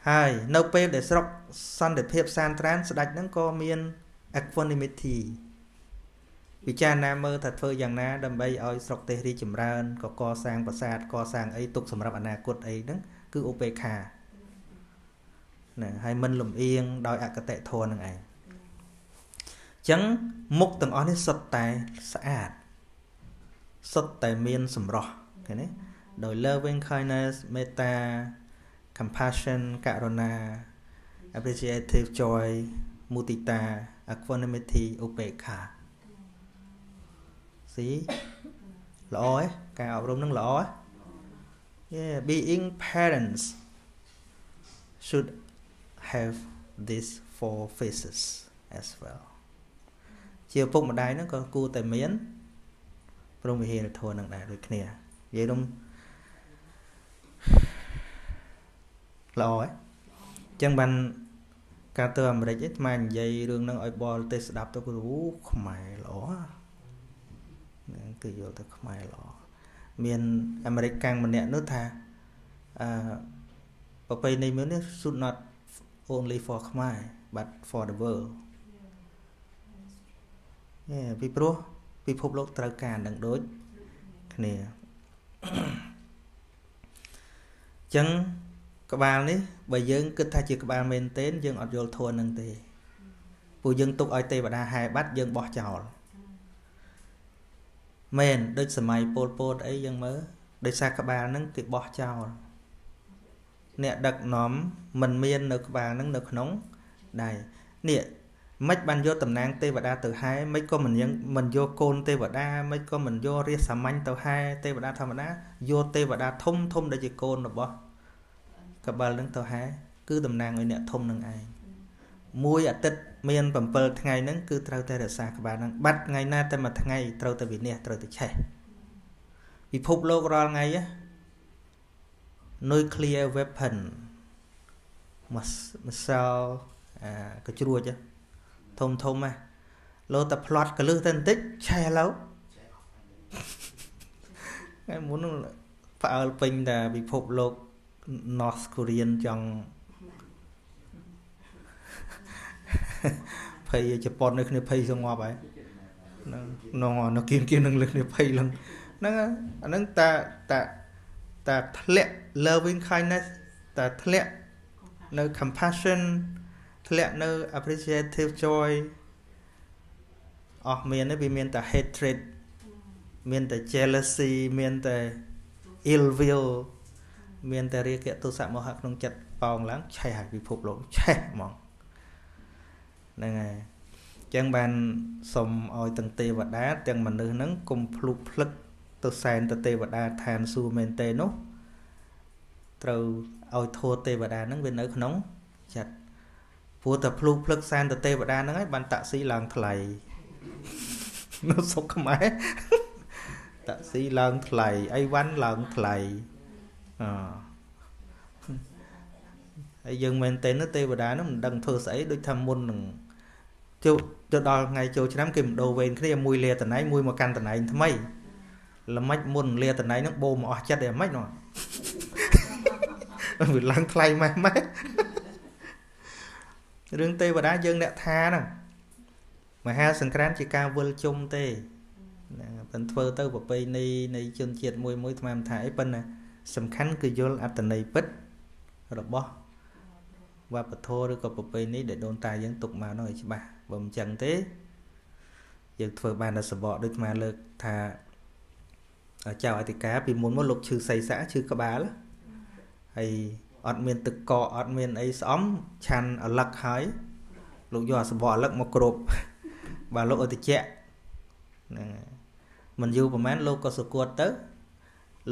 ហើយនៅពេលដែលស្រុកសន្តិភាពសានត្រានស្ដេចហ្នឹងក៏មាន equanimity ពិចារណាមើលថាធ្វើយ៉ាងណាដើម្បីឲ្យស្រុកទេសរីចម្រើនក៏កសាងប្រាសាទកសាងអីទុកសម្រាប់អនាគតអីហ្នឹងគឺឧបេក្ខាហ្នឹងហើយមិនលំអៀងដោយអកតេធននឹងឯងចឹងមុខទាំងអស់នេះសុទ្ធតែស្អាតសុទ្ធតែមានសម្រស់ឃើញទេដោយ loving kindness មេត្តា compassion ករុណា appreciative joy មុទិតា equanimity ឧបេក្ខាស៊ីល្អហ៎ការអប់រំនឹងល្អហ៎ Yeah being parents should have these four faces as well ជាឪពុកម្ដាយហ្នឹងក៏គួរតែមានព្រមវិហារធម៌នឹងដែរដូចគ្នានិយាយដល់ ល្អហ៎អញ្ចឹងបានការទៅអាមេរិកឯងថ្មនិយាយរឿងហ្នឹងឲ្យបរទេសស្ដាប់ទៅគឺអូខ្មែរល្អហ្នឹងគឺយកទៅខ្មែរល្អមានអាមេរិកកាំងម្នាក់នោះថាអឺប្រពៃណីមួយនេះ should not only for ខ្មែរ but for the world នេះពីព្រោះពិភពលោកត្រូវការនឹងដូចគ្នាអញ្ចឹង ក្បាលនេះបើយើងគិតថាជាក្បាលមែនទែនយើងអត់យល់ធម៌នឹងទេពួកយើងទុកឲ្យទេវតាហែបាត់យើងបោះចោលមែនដូចសម័យពលពតអីយើងមើលដោយសារក្បាលហ្នឹងគេបោះចោលអ្នកដឹកនាំមិនមាននៅក្បាលហ្នឹងនៅក្នុងដៃនេះមិនបានយកតំណាងទេវតាទៅហែមិនក៏មិនយ៉ាងមិនយកកូនទេវតាមិនក៏មិនយករាជសាមញ្ញទៅហែទេវតាធម្មតាយកទេវតាធំធំដែលជាកូនរបស់ កបិលនឹងទៅហែគឺតំណាងឲ្យអ្នកធំនឹងឯងមួយអាទិត្យមាន7ថ្ងៃហ្នឹងគឺត្រូវតែរក្សាក្បាលហ្នឹងបាត់ថ្ងៃណាតែមួយថ្ងៃត្រូវតែវិនិច្ឆ័យត្រូវតែឆេះពិភពលោករាល់ថ្ងៃ nuclear weapon ម្សៅអាកជ្រួចធំធំណាលោតែផ្្លាត់កលឹះទៅបន្តិចឆេះឥឡូវថ្ងៃមុនផ្អើលពេញតែពិភពលោក North Korean ចង់ភ័យជប៉ុននៅគ្នាភ័យស្ងប់ហើយហ្នឹងនងនៅគៀនគៀននឹងលើគ្នាភ័យឡើងហ្នឹងអាហ្នឹងតាតាតាធ្លាក់ loving kindness តាធ្លាក់នៅ compassion ធ្លាក់នៅ appreciative joy អស់មានវាមានតែ hatred មានតែ jealousy មានតែ ill will មានតែរាគៈទោសៈមោហៈក្នុងចិត្តប៉ោងឡើងឆេះហើយពិភពលោកឆេះហ្មងហ្នឹងហើយអញ្ចឹងបានសុំឲ្យទាំងទេវតាទាំងមនុស្សហ្នឹងកុំភ្លុកភ្លឹកទៅសែនទៅទេវតាឋានសួគ៌មែនទេនោះត្រូវឲ្យធัวទេវតាហ្នឹងវានៅក្នុងចិត្តព្រោះតែភ្លុកភ្លឹកសែនទៅទេវតាហ្នឹងហើយបានតាក់ស៊ីឡើងថ្លៃនៅស្រុកខ្មែរតាក់ស៊ីឡើងថ្លៃអីវ៉ាន់ឡើងថ្លៃ អហើយយើងមែនតើទេវតានោះមិនដឹងធ្វើស្អីដូចថាមុននឹងចូលទៅដល់ថ្ងៃចូលឆ្នាំគេមិនដូរវេនគ្នាមួយលាតណៃមួយមកកាន់តណៃថ្មីល្មិចមុនលាតណៃហ្នឹងបូមអស់ចិត្តឯហ្មិចនោះវាឡើងថ្លៃម៉េះម៉េះរឿងទេវតាយើងអ្នកថាហ្នឹងមហាសង្ក្រាន្តជាការវិលជុំទេហ្នឹងប៉ុន្តែធ្វើទៅប្រពៃណីនៃជនជាតិមួយមួយថ្មថាអីប៉ុន្តែ សំខាន់គឺយល់អត្តន័យពិតរបស់វប្បធម៌ឬក៏ប្រពៃណីដែលដូនតាយើងទុកមកនោះឲ្យច្បាស់បើមិនចឹងទេយើងធ្វើបានតែសបកដូចស្មាលើកថាចៅអធិការពីមុនមកលោកឈឺសៃសាឈឺក្បាលហើយអត់មានទឹកកកអត់មានអីស្អំឆាន់អលឹកហើយលោកយកអាសបកអលឹកមកគ្របបាទលោកអតិចៈហ្នឹងមិនយូរប្រហែលលោកក៏សគួតទៅ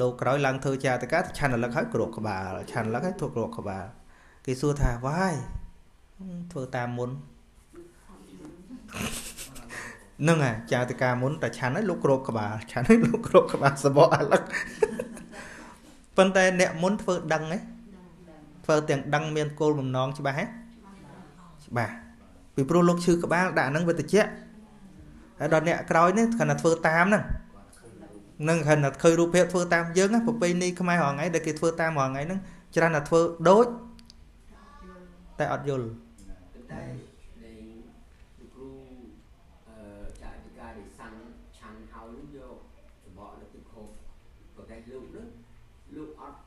លោកក្រោយឡើងធ្វើចាតកាឆាន់អលឹកហើយគ្របក្បាលឆាន់អលឹកហើយធ្វើគ្របក្បាលគេសួរថាវាយធ្វើតាមមុននឹងអាចាតកាមុនតែឆាន់ហើយលោកគ្របក្បាលឆាន់ហើយលោកគ្របក្បាលសបកអាលឹកប៉ុន្តែអ្នកមុនធ្វើដឹងហ៎ធ្វើទាំងដឹងមានគោលបំណងច្បាស់ហ៎ច្បាស់ពីព្រោះលោកឈឺក្បាលដាក់ហ្នឹងវាតិចហើយដល់អ្នកក្រោយនេះគ្រាន់តែធ្វើតាមហ្នឹង នឹងគ្រាន់តែឃើញរូបភាពធ្វើតាមយើងប្រពៃណីខ្មែររហងៃដែលគេធ្វើតាមរហងៃហ្នឹងច្រើនតែធ្វើដូចតែអត់យល់តែគ្រូអឺចាតិកាដែលសាំងឆាន់ហើយយកសម្បកលើទឹកខោប្រកែកលោកនោះលោកអត់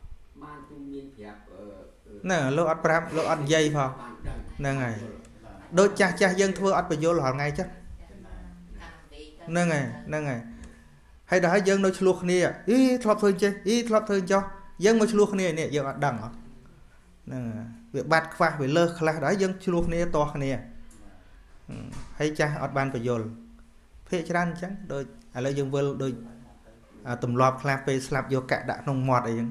បានទូមានប្រាប់ហ្នឹងលោកអត់ប្រាប់លោកអត់និយាយផងហ្នឹងហើយដូចចាស់ចាស់យើងធ្វើអត់បញ្យល់រាល់ថ្ងៃចាស់ហ្នឹងហើយហ្នឹងហើយ ហើយដល់ហើយយើងនៅឆ្លោះគ្នាអីធ្លាប់ធ្វើចេះអីធ្លាប់ធ្វើចោះយើងមកឆ្លោះគ្នានេះយើងអត់ដឹងហ៎ហ្នឹងវាបាត់ខ្វះវាលើសខ្លះដល់យើងឆ្លោះគ្នាតោះគ្នាហើយចាស់អត់បានបញ្យលភាកច្រើនអញ្ចឹងដូចឥឡូវយើងវិលដូចទម្លាប់ខ្លះពេលស្លាប់យកកាក់ដាក់ក្នុងមាត់អីចឹង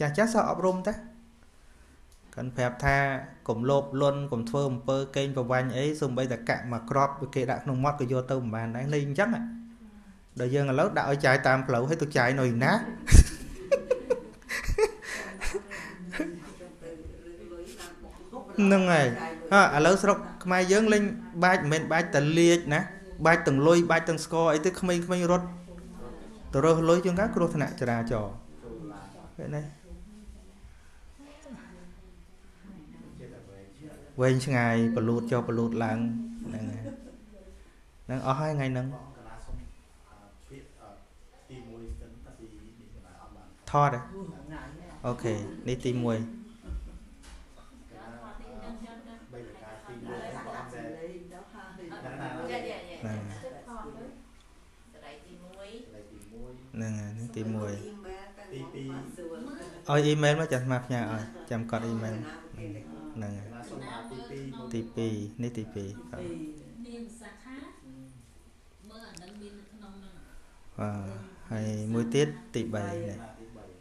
ចាស់ចាស់សោះអប់រំតាកាន់ប្រាប់ថាកុំលោភលន់កុំធ្វើអំពើកេងប្រវាញ់អីសូម្បីតែកាក់មកក្របគេដាក់ក្នុងមាត់ក៏យកទៅមិនបានដែរលេងអញ្ចឹង ដល់យើងឥឡូវដាក់ឲ្យចាយតាមផ្លូវឲ្យទៅចាយនៅណាហ្នឹងហើយហ่าឥឡូវស្រុកខ្មែរយើងលេងបាច់មិនមែនបាច់តែលាជណាបាច់ទាំងលុយបាច់ទាំងស្ករអីទៅក្មេងៗរត់ទៅរើសលុយជាងកាគ្រោះថ្នាក់ចរាចរណ៍ឃើញទេវែងឆ្ងាយបលូតចុះបលូតឡើងហ្នឹងហើយហ្នឹងអស់ហើយថ្ងៃហ្នឹង ថតអូខេនេះទី1ហ្នឹងហើយនេះទី1ទី2ឲ្យអ៊ីមែលមកចាំស្មាផ្ញើឲ្យចាំកត់អ៊ីមែលហ្នឹងហើយទី2នេះទី2បាទមានសាខាមើលអានឹងមាននៅក្នុងហ្នឹងបាទហើយមួយទៀតទី3នេះ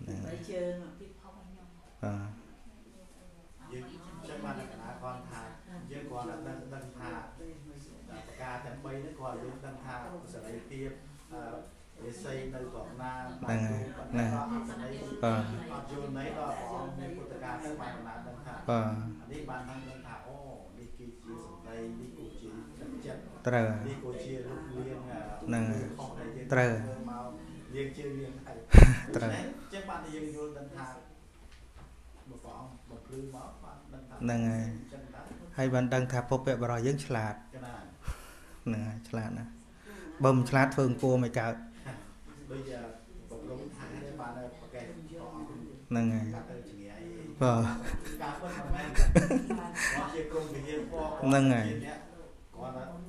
ហ្នឹងហើយជើងពីផុសឲ្យខ្ញុំបាទយើងចាំបានកណ្ដាលគាត់ថាយើងគាត់ដឹងដឹងថាប្រការទាំង3នេះគាត់យើងដឹងថាសេរីភាពវាស័យនៅក្រោមណាហ្នឹងហ្នឹងបាទអត់យល់ណៃដល់ព្រះអង្គមានពុទ្ធកាទៅបានដំណើរដឹងថាបាទនេះបានដឹងដឹងថាអូនេះគឺជាសម្ដីនេះគឺជាចិត្តត្រូវនេះគឺជារូបលៀងហ្នឹងត្រូវមកលៀងជើងលៀងដៃត្រូវចឹង បានយើងយល់ដឹងថាបើព្រះអង្គបំភ្លឺមកបានដឹងថាហ្នឹងហើយហើយបានដឹងថាពុព្វបរោះយើងឆ្លាតហ្នឹងហើយឆ្លាតណាបើមិនឆ្លាតធ្វើអង្គមិនកើតដូចកំឡុងថាបានប្រកែកហ្នឹងហើយបាទការប៉ុនមិនមែនគាត់ជាក្រុមវិញ្ញាណពណ៌ហ្នឹងហើយ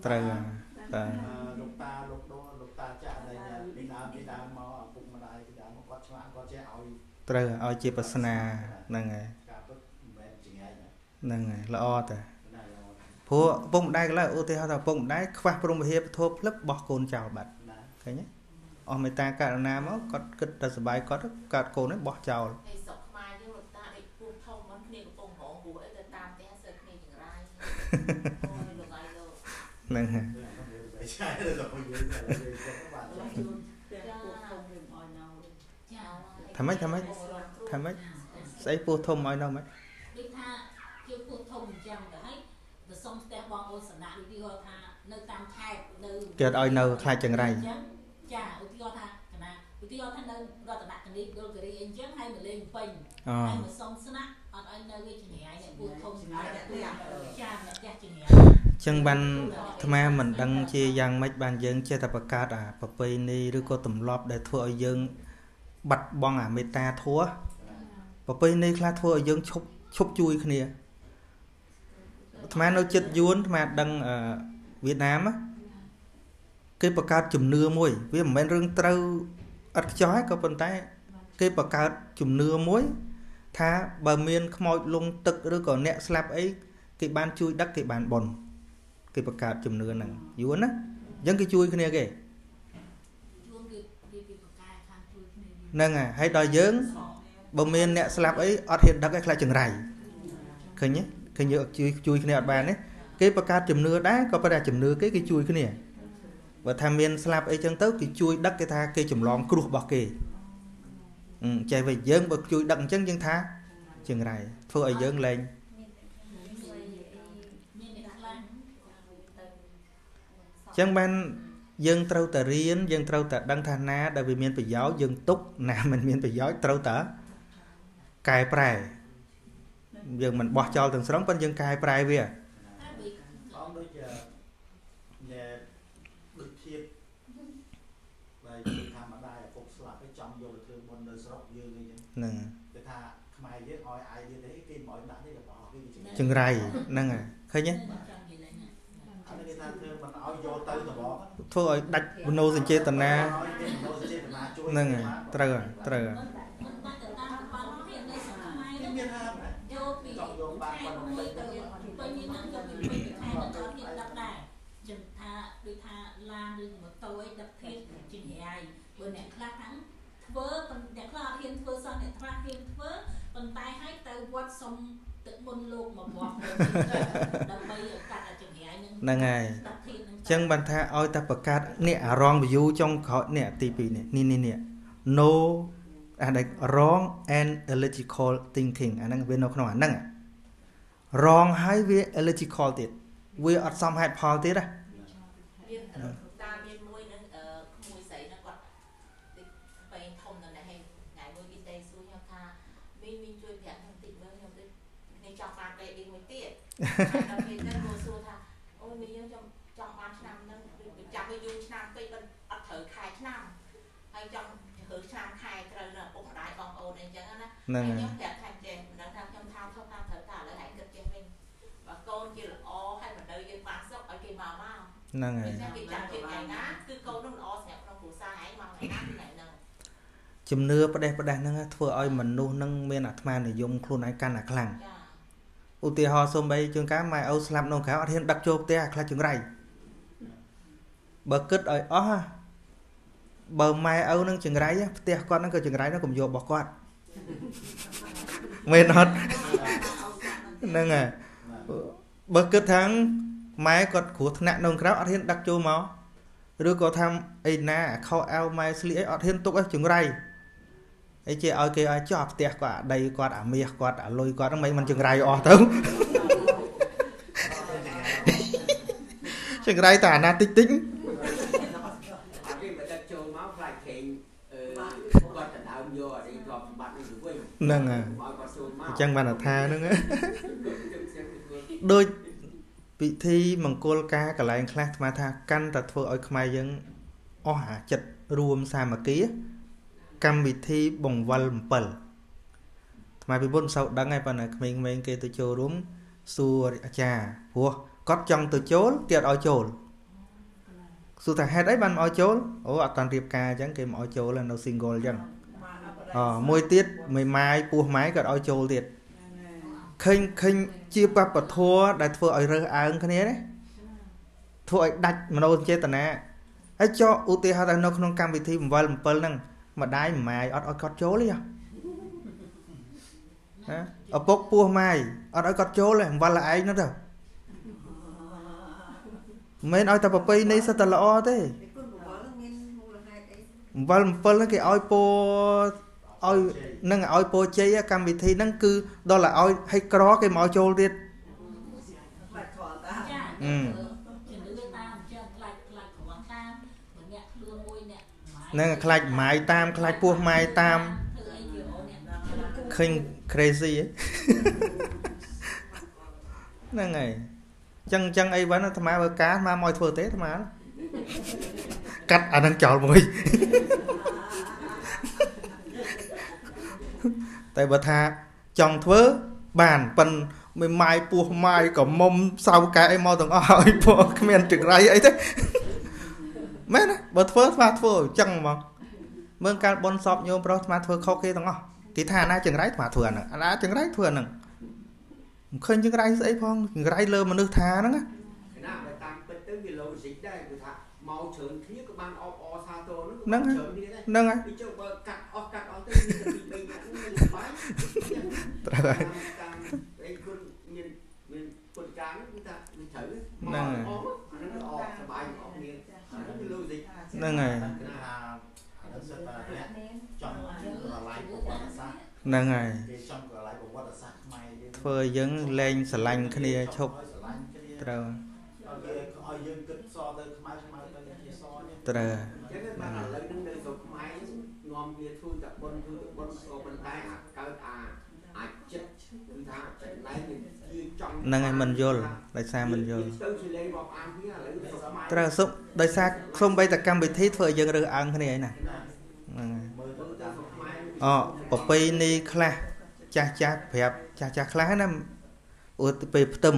ត្រូវបាទលោកតាលោកដូនលោកតាចាក់ដែលពីដើមពីដើមមកឪពុកម្ដាយពីដើមមកគាត់ឆ្លាតគាត់ចេះឲ្យ ត្រូវឲ្យជាប្រស្នាហ្នឹងហើយការពិតមិនមែនចង្អែតហ្នឹងហើយល្អតាព្រោះឪពុកម្ដាយកន្លែងឧទាហរណ៍ថាឪពុកម្ដាយខ្វះព្រមវិហារពធភ្លឹបបោះកូនចោលបាត់ឃើញទេអស់មេត្តាករណាមកគាត់គិតតែសុបាយគាត់កើតកូននេះបោះចោលហើយសុកខ្មែរយើងលោកតាដេកពោះធំមិនគ្នាកំពុងរងហួរអីទៅតាមផ្ទះសើគ្នាចង្រៃអូយលោកអាយលោកហ្នឹងហើយឆាយទៅដល់យើងទៅបាទ ថាម៉េចថាម៉េចថាម៉េចស្អីពោះធំឲ្យនៅម៉េចដូចថាជាពោះធំអញ្ចឹងទៅហើយទៅសុំផ្ទះបងអូនសំណាក់ឧទាហរណ៍ថានៅតាមខេត្តនៅគេឲ្យនៅខ្លាចចង្រៃចាឧទាហរណ៍ថាកណាឧទាហរណ៍ថានៅរតនគិរីដុលគិរីអីចឹងហើយមកលេងពេញហើយមកសុំស្នាក់អត់ឲ្យនៅវាជំនាញអ្នកពូធំជំនាញអ្នកផ្ទះចាអ្នកផ្ទះជំនាញចឹងបានអាត្មាមិនដឹងជាយ៉ាងម៉េចបានយើងចេះតែបង្កើតអាប្រពៃណីឬក៏ទម្លាប់ដែលធ្វើឲ្យយើង បាត់បង់អាមេត្តាធัวប្រពៃណីខ្លះធ្វើឲ្យយើងឈប់ឈប់ជួយគ្នាអាត្មានៅចិត្តយួនអាត្មាដឹងវៀតណាមគេបង្កើតជំនឿមួយ វាមិនមែនរឿងត្រូវឥតខ្ចោះក៏ប៉ុន្តែ គេបង្កើតជំនឿមួយ ថាបើមានខ្មោចលងទឹកឬក៏អ្នកស្លាប់អីគេបានជួយដឹកគេបានបន់គេបង្កើតជំនឿហ្នឹងយួនណាអញ្ចឹងគេជួយគ្នាគេ ហ្នឹងហើយដល់យើងបើមានអ្នកស្លាប់អីអត់ហ៊ានដឹកឲ្យខ្លាចចង្រៃឃើញទេឃើញយើងជួយជួយគ្នាអត់បានទេគេបង្កើតជំនឿដែរក៏ប៉ុន្តែជំនឿគេគេជួយគ្នាបើថាមានស្លាប់អីចឹងទៅគេជួយដឹកគេថាគេចម្លងគ្រោះរបស់គេចេះវិញយើងបើជួយដឹកអញ្ចឹងយើងថាជើងរ៉ៃធ្វើឲ្យយើងលែងចឹងបាន យើងត្រូវតែរៀនយើងត្រូវតែដឹងថាណាដែលវាមានប្រយោជន៍យើងទុកណាមិនមានប្រយោជន៍ត្រូវតែកែប្រែយើងមិនបោះចោលទាំងស្រុងប៉ុន្តែយើងកែប្រែវាហ្នឹងគេថាខ្មែរយើងឲ្យអាយយើងទេគេមិនឲ្យដាក់ទេរបស់គេចង្រៃហ្នឹងហើយឃើញទេអត់គេថាធ្វើមិនឲ្យយកទៅតប ធ្វើឲ្យដាច់មនោសញ្ចេតនាហ្នឹងហើយត្រូវហើយត្រូវហើយមានថាយកពីយកបានប៉ុណ្ណឹងទៅពេញហ្នឹងយកពីខែទៅដល់ទៀតដឹកដែរចឹងថាដូចថាឡានឬម៉ូតូអីដឹកធៀបជាញ៉ៃបើអ្នកខ្លះថាធ្វើអ្នកខ្លះអត់ហ៊ានធ្វើសោះអ្នកខ្លះហ៊ានធ្វើប៉ុន្ប៉ុន្តែឲ្យទៅវត្តសុំទឹកមុនលោកមកវត្តដើម្បីកាត់អាចង្រៃនឹងហ្នឹងហើយអញ្ចឹងបានថាឲ្យតែបង្កើតនេះអារង view ចុងក្រោយនេះទី2នេះនេះនេះ no អានេះ wrong and illogical thinking អាហ្នឹងវានៅក្នុងអាហ្នឹង wrong ហើយវា illogical ទៀតវាអត់សមហេតុផលទៀតណាតាមមានមួយនឹងក្មួយស្រីហ្នឹងគាត់បែងធំនៅនេះថ្ងៃមួយគេទៅសួរខ្ញុំថាមីមីជួយប្រាប់ខ្ញុំតិចមើលខ្ញុំទៅនេះចង់បានពេលឌីមួយទៀតដល់ពេលទៅគាត់សួរថាអូមីខ្ញុំចង់ចង់បានឆ្នាំហ្នឹងចាំឲ្យយូរឆ្នាំពេកអត់ត្រូវខែឆ្នាំហើយចង់រើឆ្នាំខែត្រូវនៅពុកម្ដាយបងប្អូនអី ចឹងណាខ្ញុំប្រាប់ថាចេះមិនដឹងថាខ្ញុំថាធំតាមត្រូវតាឥឡូវហែងគិតចេះវិញបើកូនជាល្អហើយមិននៅយើងបានសុខឲ្យគេមកមកហ្នឹងហើយគេចាំជិតថ្ងៃណាគឺកូននឹងល្អសម្រាប់ក្នុងគ្រួសារឯងមកថ្ងៃណាគឺថ្ងៃហ្នឹងជំនឿផ្ដេសផ្ដាស់ហ្នឹងធ្វើឲ្យមនុស្សហ្នឹងមានអាត្មានិយមខ្លួនឯងកាន់តែខ្លាំងឧទាហរណ៍សូម្បីជួនកាលម៉ែឪស្លាប់នៅក្រៅអត់ហ៊ានដឹកចូលផ្ទះខ្លាចចង្រៃបើគិតឲ្យអស់បើម៉ែឪនឹងចង្រៃផ្ទះគាត់ហ្នឹងក៏ចង្រៃហ្នឹងកុំយករបស់គាត់ មែនអត់ហ្នឹងហើយបើគិតថាម៉ែគាត់គ្រោះថ្នាក់នៅក្រៅអត់ហ៊ានដឹកចូលមកឬក៏ថាអីណាខោអៅម៉ែស្លៀកអីអត់ហ៊ានទុកឲ្យចង្រៃអីជាឲ្យគេឲ្យចោះផ្ទះគាត់អាដីគាត់អាមាសគាត់អាលុយគាត់ហ្នឹងមិនមិនចង្រៃអស់ទៅចង្រៃតែអាណាតិចតិច ហ្នឹងហើយអញ្ចឹងបានថាហ្នឹងដូចពិធីមង្គលការកន្លែងខ្លះអាត្មាថាកាន់តែធ្វើឲ្យខ្មែរយើងអស់អាចិត្តរួមសាមគ្គីកម្មវិធីបង្វិល7ថ្មពីមុនមិនសូវដឹងទេប៉ុន្តែក្មេងៗគេទៅចូលរួមសួរអាចារ្យព្រោះគាត់ចង់ទៅចូលគេអត់ឲ្យចូលសួរថាហេតុអីបានមកឲ្យចូលអូអត់តាន់រៀបការអញ្ចឹងគេមកឲ្យចូលនៅ single អញ្ចឹង អមួយទៀតមួយម៉ាយពោះម៉ាយក៏ឲ្យចូលទៀតឃើញឃើញជាបពធัวដែលធ្វើឲ្យរើសអើងគ្នាណាធ្វើឲ្យដាច់មនោសញ្ចេតនាហើយចោឧទាហរណ៍ថានៅក្នុងកម្មវិធីបង្វិល7ហ្នឹងម្ដាយម៉ាយអត់ឲ្យគាត់ចូលទេណាឪពុកពោះម៉ាយអត់ឲ្យគាត់ចូលទេបង្វិលឯងហ្នឹងទៅមិនឲ្យតែប្រពៃនេះសិតតែល្អទេបង្វិល7ហ្នឹងគេឲ្យពោ ឲ្យនឹងឲ្យពោជ័យកម្មវិធីហ្នឹងគឺដល់ឲ្យឲ្យក្រគេមកចូលទៀតអឺនឹងខ្លាច់ម៉ាយតាមខ្លាច់ពោះម៉ាយតាមឃើញ crazy ហ្នឹងហើយចឹងចឹងអីវិញអាត្មាបើការអាត្មាមកធ្វើទេអាត្មាកាត់អានឹងចោលមួយ តែបើថាចង់ធ្វើបានប៉ិនមិនម៉ាយពោះម៉ាយក៏មុំសៅកែអីមកទាំងអស់ឲ្យពោះគ្មានចង្រៃអីទេមែនណាបើធ្វើស្មាធ្វើអញ្ចឹងហ្មងមើលកាលបនសពញោមប្រុសស្មាធ្វើខុសគេទាំងអស់គេថាអាណាចង្រៃស្មាធ្វើអាហ្នឹងអាណាចង្រៃធ្វើអាហ្នឹងមិនឃើញចង្រៃស្អីផងចង្រៃលើមនុស្សថាហ្នឹងណាណាបើតាមពិតទៅវា logic ដែរគឺថាមកច្រើនគ្នាក៏បានអបអសាទរហ្នឹងច្រើនគ្នាដែរហ្នឹងហើយចុះបើកាត់អស់កាត់អស់ទៅមានតែពី3នាក់ហ្នឹងបាន ត្រូវហើយតាមអីគុណមានមានគុណការគឺថាវាត្រូវហ្នឹងហើយអាហ្នឹងអស់សុបាយអស់គ្នាអាហ្នឹងវា logic ហ្នឹងហើយចង់រឡាយប្រវត្តិសាស្ត្រហ្នឹងហើយគេចង់រឡាយប្រវត្តិសាស្ត្រខ្មែរយើងធ្វើយើងលែងស្រឡាញ់គ្នាឈប់ត្រូវឲ្យយើងគិតសទៅខ្មែរខ្មែរទៅជាសនេះត្រូវចឹងបានឥឡូវនឹងនៅស្រុកខ្មែរនាំវាធ្វើតែបុណ្យធ្វើតែបុណ្យក៏ប៉ុន្តែអាកើតអាអា ចចិត្តគឺថាចិត្តណែវាចង់ហ្នឹងហើយមិនយល់ដោយសារមិនយល់ទៅជាលេងរាប់អានគ្នាឥឡូវស្រុកខ្មែរត្រូវសុំដោយសារខ្ញុំបីតែកម្មវិធីធ្វើឲ្យយើងរើសអើងគ្នាឯណាហ្នឹងអូប្រពៃណីខ្លះចាស់ចាស់ប្រាប់ចាស់ចាស់ខ្លះណាអួតពេលផ្ទឹម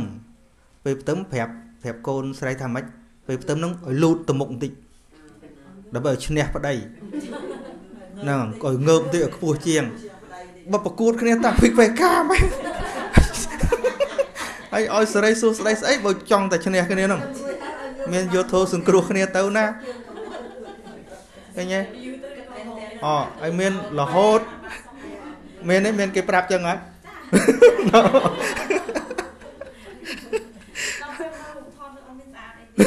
ពេលផ្ទឹមប្រាប់ប្រាប់កូនស្រីថាម៉េចពេលផ្ទឹមនឹងឲ្យលូតទៅមុខបន្តិចដើម្បីឲ្យឈ្នះប្តីហ្នឹងឲ្យងើបបន្តិចឲ្យខ្ពស់ជាង បើប្រកួតគ្នាតាពីពេលកាមែនហើយឲ្យសេរីសួស្ដីស្អីបើចង់តែឈ្នះគ្នាហ្នឹងមានយោធោសង្គ្រោះគ្នាទៅណាឃើញទេអូឲ្យមានរហូតមែនទេមានគេប្រាប់ចឹងហ៎ដល់ពេលមករូបថតនៅអត់មានស្អាតអីទេ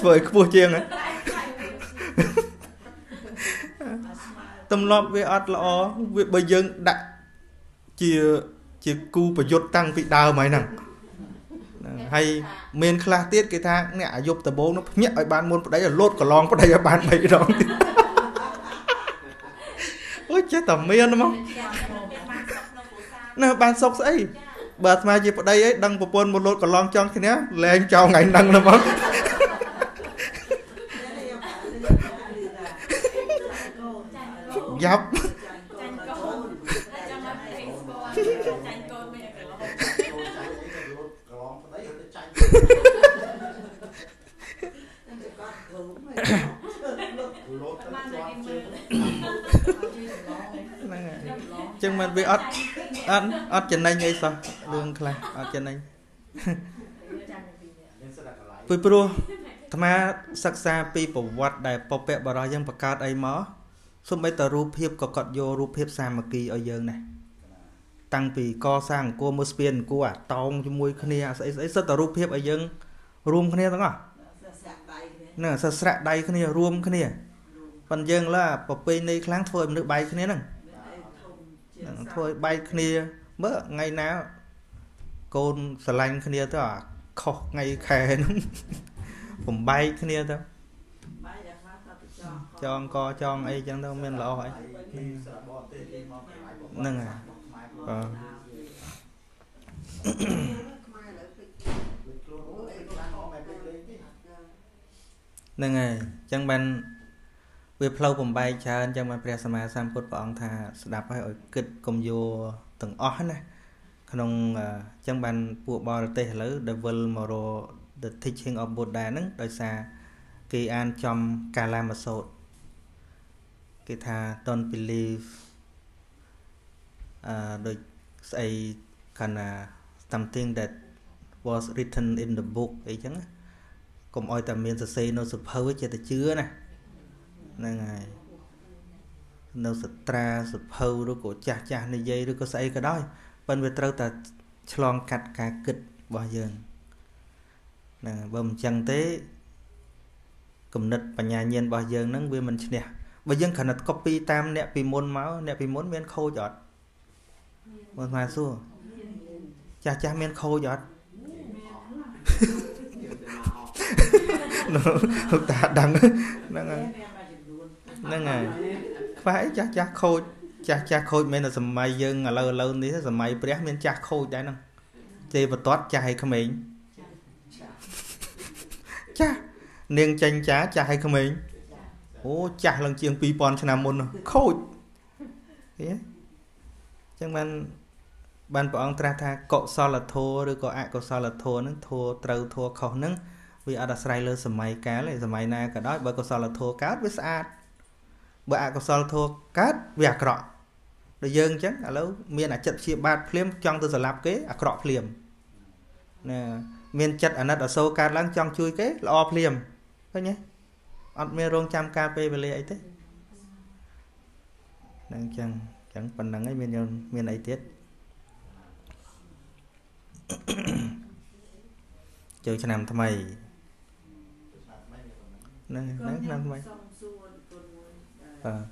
ធ្វើឲ្យខ្ពស់ជាងហ៎ តែខ្លាចវា ទម្លាប់វាអត់ល្អវាបើយើងដាក់ជាជាគូប្រយុទ្ធតាំងពីដើមហើយហ្នឹងហ្នឹងហើយមានខ្លះទៀតគេថាអ្នកអាយុដំបូងនោះភ្ញាក់ឲ្យបានមុនប្តីឲ្យលោតកន្លងប្តីឲ្យបាន3ដងទៀតអូយចេះតែមានហ្មងចាមានបានសុខក្នុងគ្រួសារណាបានសុកស្អីចាបើអាត្មាជាប្តីអីដឹងប្រពន្ធមកលោតកន្លងចង់គ្នាលែងចោលថ្ងៃហ្នឹងហ្មង យ៉ាប់ចាញ់កូនតែចាំមកពេកស្គាល់ចាញ់កូនមិនឲ្យកន្លងចូលចាញ់អីក៏រត់កន្លងប្តីឲ្យទៅចាញ់រត់ទៅបានជាតែប់គេជើមើងលហ្នឹងហើយអញ្ចឹងមិនវាអត់អត់អត់ចំណេញអីសោះរឿងខ្លះអត់ចំណេញចាញ់ពីនេះមានសិតតែកន្លែងពីព្រោះអាត្មាសិក្សាពីប្រវត្តិដែលពពកបរោះយើងបង្កើតអីមក សូម្បីតែរូបភាពក៏គាត់យករូបភាពសាមគ្គីឲ្យយើងដែរតាំងពីកសាងអង្គរមើលស្ពានអង្គរអាតោងជាមួយគ្នាអាស្អីស្អីសិតតែរូបភាពឲ្យយើងរួមគ្នាទាំងអស់ហ្នឹងសិស្សស្រាក់ដៃគ្នារួមគ្នាប៉ុន្តែយើងឡើប្រពៃណីខ្លាំងធ្វើឲ្យមនុស្សបែកគ្នាហ្នឹងហ្នឹងធ្វើឲ្យបែកគ្នាមើលថ្ងៃណាកូនស្រឡាញ់គ្នាទៅអាខុសថ្ងៃខែហ្នឹងបំបែកគ្នាទៅ ចងកចងអីចឹងទៅមានល្អអីពីស្របបទេសគេមកកន្លែងបងហ្នឹងហើយខ្មែរបាទខ្លួនអូអីខ្លះមកបែបលេងទេហ្នឹងហើយអញ្ចឹងបានវាផ្លូវបំបែកច្រើនអញ្ចឹងបានព្រះសម្មាសម្ពុទ្ធព្រះអង្គថាស្ដាប់ឲ្យឲ្យគិតកុំយោទាំងអស់ណាក្នុងអឺអញ្ចឹងបានពួកបរទេសឥឡូវដែលវិលមករក the teaching of Buddha ហ្នឹងដោយសារគេអានចំកាលាមសោត គេថា don't believe អឺដូចស្អីកាលណា something that was written in the book អីចឹងណាកុំអោយតែមានសរសេរនៅសភៅចេះតែជឿណាហ្នឹងហើយនៅសត្រាសភៅឬក៏ចាស់ចាស់និយាយឬក៏ស្អីក៏ដោយប៉ុន្តែវាត្រូវតែឆ្លងកាត់ការគិតរបស់យើងហ្នឹងហើយបើមិនចឹងទេគំនិតបញ្ញាញាណរបស់យើងហ្នឹងវាមិនឈ្នះ បើយើងគ្រាន់តែ copy តាមអ្នកពីមុនមកអ្នកពីមុនមានខូចអត់មើលមកសួរចាស់ចាស់មានខូចអត់លោកតាដឹងហ្នឹងហើយហ្នឹងហើយខ្វះអីចាស់ចាស់ខូចចាស់ចាស់ខូចមិនមែនតែសម័យយើងឥឡូវឥឡូវនេះទេសម័យព្រះមានចាស់ខូចដែរហ្នឹងទេបតតចាស់ឲ្យក្មេងចាស់នាងចេញចាចាស់ឲ្យក្មេង អូចាស់ឡើងជាង2000ឆ្នាំមុននោះខូចឃើញទេអញ្ចឹងបានបានព្រះអង្គត្រាស់ថាកុសលធម៌ឬក៏អកុសលធម៌ហ្នឹងធម៌ត្រូវធម៌ខុសហ្នឹងវាអត់អាស្រ័យលើសម័យកាលទេសម័យណាក៏ដោយបើកុសលធម៌កើតវាស្អាតបើអកុសលធម៌កើតវាអាក្រក់ដូចយើងអញ្ចឹងឥឡូវមានអាចិតព្យាបាទភ្លាមចង់ទៅស្លាប់គេអាក្រក់ភ្លាមណាមានចិត្តអាណិតអាសូរកើតឡើងចង់ជួយគេល្អភ្លាមឃើញទេ អត់មានរងចាំការពេលវេលាអីទេហ្នឹងអញ្ចឹងអញ្ចឹងប៉ុណ្្នឹងឯងមានយើងមានអីទៀតចូលឆ្នាំថ្មីហ្នឹងហ្នឹងឆ្នាំថ្មីសុំសួរគុណមួយដែលបាទ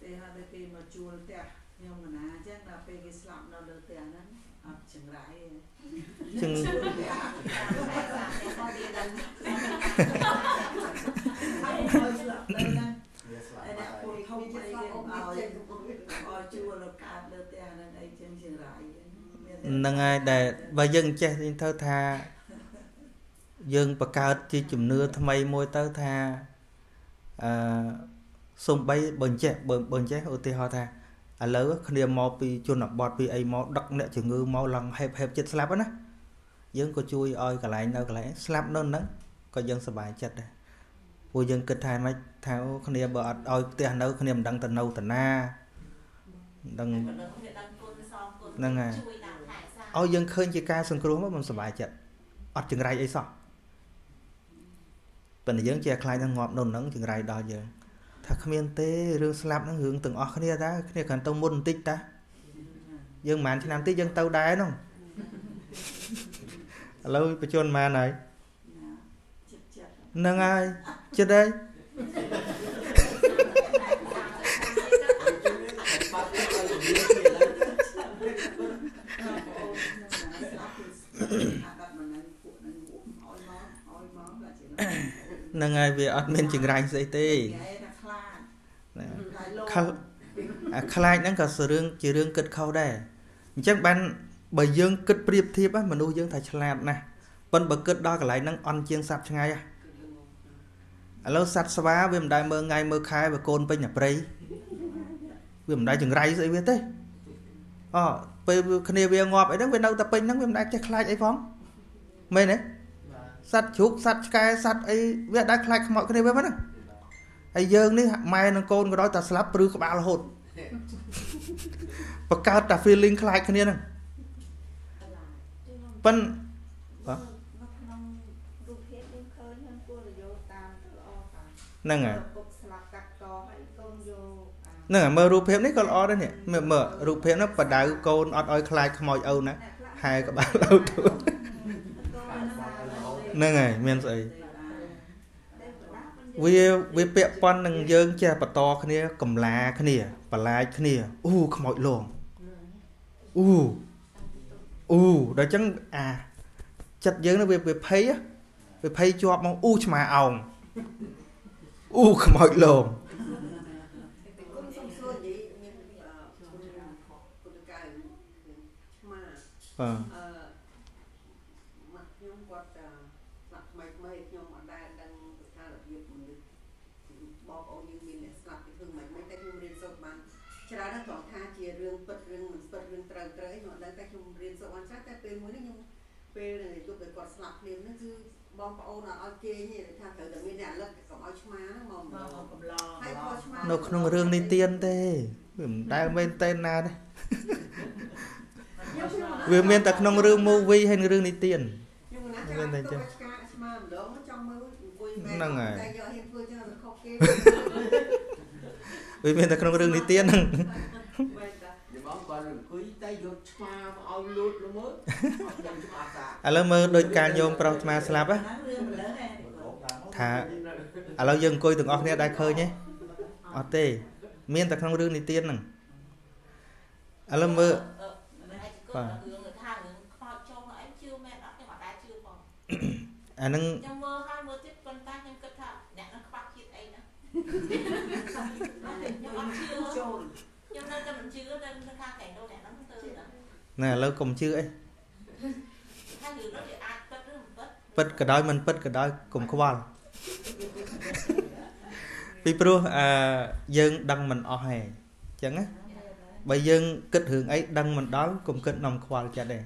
ពេលហើយគេមកជួលផ្ទះខ្ញុំកណាអញ្ចឹងដល់ពេលគេស្លាប់នៅលើផ្ទះហ្នឹងអត់ចង្រៃទេជឹង ទៅហ្នឹងវាស្លាប់ហើយបាអ្នកត់ពុហើយទ្ធធំអីគេឲ្យឲ្យជួលនៅកើតលើផ្ទះហ្នឹងអីចឹងចង្រៃមានតែហ្នឹងហើយដែលបើយើងចេះទៅថាយើងបង្កើតជាជំនឿថ្មីមួយទៅថាអឺសំបីបើអញ្ចេះបើបើអញ្ចេះឧទាហរណ៍ថាឥឡូវគ្នាមកពីជនបទពីអីមកដឹកអ្នកជំងឺមកឡើងហេបហេបចិត្តស្លាប់ហ្នឹងណាយើងក៏ជួយឲ្យកន្លែងនៅកន្លែងស្លាប់នៅហ្នឹងក៏យើងសប្បាយចិត្តដែរ ព្រោះយើងគិតថាម៉េចថាអូគ្នាបើអត់ឲ្យផ្ទះនៅគ្នាមិនដឹងទៅនៅតាណាមិនដឹងតែប៉ុណ្ណឹងវាដឹងគុណសងគុណហ្នឹងហើយជួយតាមថែសាឲ្យយើងឃើញជាការសង្គ្រោះមកមិនសប្បាយចិត្តអត់ចង្រៃអីសោះប៉ុន្តែយើងជាខ្លាចនឹងងាប់នៅនឹងចង្រៃដល់យើងថាគ្មានទេរឿងស្លាប់ហ្នឹងរឿងទាំងអស់គ្នាតាគ្នាគ្រាន់ទៅមុនបន្តិចតាយើងប្រហែលឆ្នាំទៀតយើងទៅដែរនោះឥឡូវបញ្ជនប៉ុន្មានហើយណាចិត្តចិត្តហ្នឹងហើយ ចិត្តហើយបាត់ទៅឲ្យជំនាញទៀតឡើយអូនណាស្លាប់គឺអាដាត់មិននឹងពួកនឹងអួឲ្យមកឲ្យមកតែជាហ្នឹងហើយវាអត់មានចង្រៃស្អីទេគេថាខ្លាចណាតែលោកខលអាខ្លាចហ្នឹងក៏សរឿងជារឿងគិតខុសដែរអញ្ចឹងបានបើយើងគិតប្រៀបធៀបណាមនុស្សយើងថាឆ្លាតណាស់ប៉ុន្តែបើគិតដល់កន្លែងហ្នឹងអន់ជាងសត្វឆ្ងាយហ៎ ឥឡូវសត្វស្វាវាមិនដែលមើលថ្ងៃមើលខែវាកូនពេញតែព្រៃវាមិនដែលចង្រៃស្អីវាទេអូពេលគ្នាវាងាប់អីហ្នឹងវានៅតែពេញហ្នឹងវាមិនដែលចេះខ្លាចអីផងមែនទេសត្វជ្រូកសត្វឆ្កែសត្វអីវាដែលខ្លាចខ្មោចគ្នាវាហ្នឹងហើយយើងនេះម៉ែនឹងកូនក៏ដោយតែស្លាប់ព្រឺក្បាលរហូតបង្កើតតែ feeling ខ្លាចគ្នាហ្នឹងប៉ិននៅក្នុងរូបភាពយើងឃើញហ្នឹងគួរតែយកតាមទៅល្អតា ហ្នឹងហើយពុកស្លាប់កាត់កហើយកូនយកអាហ្នឹងហើយមើលរូបភាពនេះក៏ល្អដែរនេះមើលមើលរូបភាពហ្នឹងបដៅកូនអត់ឲ្យខ្លាចខ្មោចឪណាហែក្បាលឪទៅហ្នឹងហើយមានស្អីវាវាពាក់ព័ន្ធនឹងយើងចេះបន្តគ្នាកំឡាគ្នាបន្លាចគ្នាអូខ្មោចលងអូអូដល់អញ្ចឹងអាចិត្តយើងនោះវាវាភ័យហ៎វាភ័យជាប់មកអូឆ្មាអោង អូខ្មោចលងគុំសុំសួរនិយាយមានអឺគុណគុណកៅឆ្មាបាទអឺមកខ្ញុំគាត់អឺស្លាប់ថ្មីថ្មីខ្ញុំអត់ដែលដឹងថារបៀបមនុស្សបងប្អូនយើងមានអ្នកស្លាប់ពីធ្វើមិនមិនតែខ្ញុំរៀនសូត្របានច្រើនណាស់ត្រង់ថាជារឿងពិតរឿងមិនពិតរឿងត្រូវត្រូវអីខ្ញុំអត់ដឹងតែខ្ញុំរៀនសូត្របានច្រើនតែពេលមួយនេះខ្ញុំពេលដែលយប់ដែលគាត់ស្លាប់ភ្លាមហ្នឹងគឺបងប្អូនអត់ឲ្យគេងទេ ឲ្យឆ្មាហ្នឹងមកមកកំឡងហើយគាត់ឆ្មានៅក្នុងរឿងនេះទៀនទេវាមិនដែលមែនទេណាទេវាមានតែក្នុងរឿង movie ហើយនិងរឿងនេះទៀនខ្ញុំណាមាចាំនតែតែចឹចឹងងឆ្កាឆ្មាម្ដងមកចង់មើលអង្គុយហ្នឹងហើយតែយកហ៊ានធ្វើចឹងខុសគេវាមានតែក្នុងរឿងនេះទៀនហ្នឹងបែរតាយបងគាត់អង្គុយតែយកឆ្មាមកឲ្យលូតល្មើអត់ដឹងច្បាស់តាឥឡូវមើលដូចការញោមប្រុសស្មាស្លាប់ណាហ្នឹងរឿងម្លឹងឯងថា ឥឡូវយើងអង្គុយទាំងអស់គ្នាដែរឃើញទេអត់ទេ មានតែក្នុងរឿងនេះទៀនហ្នឹងឥឡូវមើលហើយគាត់រឿងថារឿងខ្មោចចូលអីជឿមែនអត់ខ្ញុំអត់ដែរជឿផងអាហ្នឹងខ្ញុំមើលហើយមើលទៀតប៉ុន្តែខ្ញុំគិតថាអ្នកនឹងខ្វះជាតិអីណាខ្ញុំអត់ជឿចូលខ្ញុំនៅតែមិនជឿតែថាកែដូអ្នកហ្នឹងទៅណាណែឥឡូវកុំជឿអីថារឿងនោះវាអាចពិតឬមិនពិតពិតក៏ដោយមិនពិតក៏ដោយកុំខ្វល់ ពីព្រោះអឺយើងដឹងមិនអស់ហេអញ្ចឹងណាបើយើងគិតរឿងអីដឹងមិនដល់កុំគិតនំខ្វល់ចិត្តទេ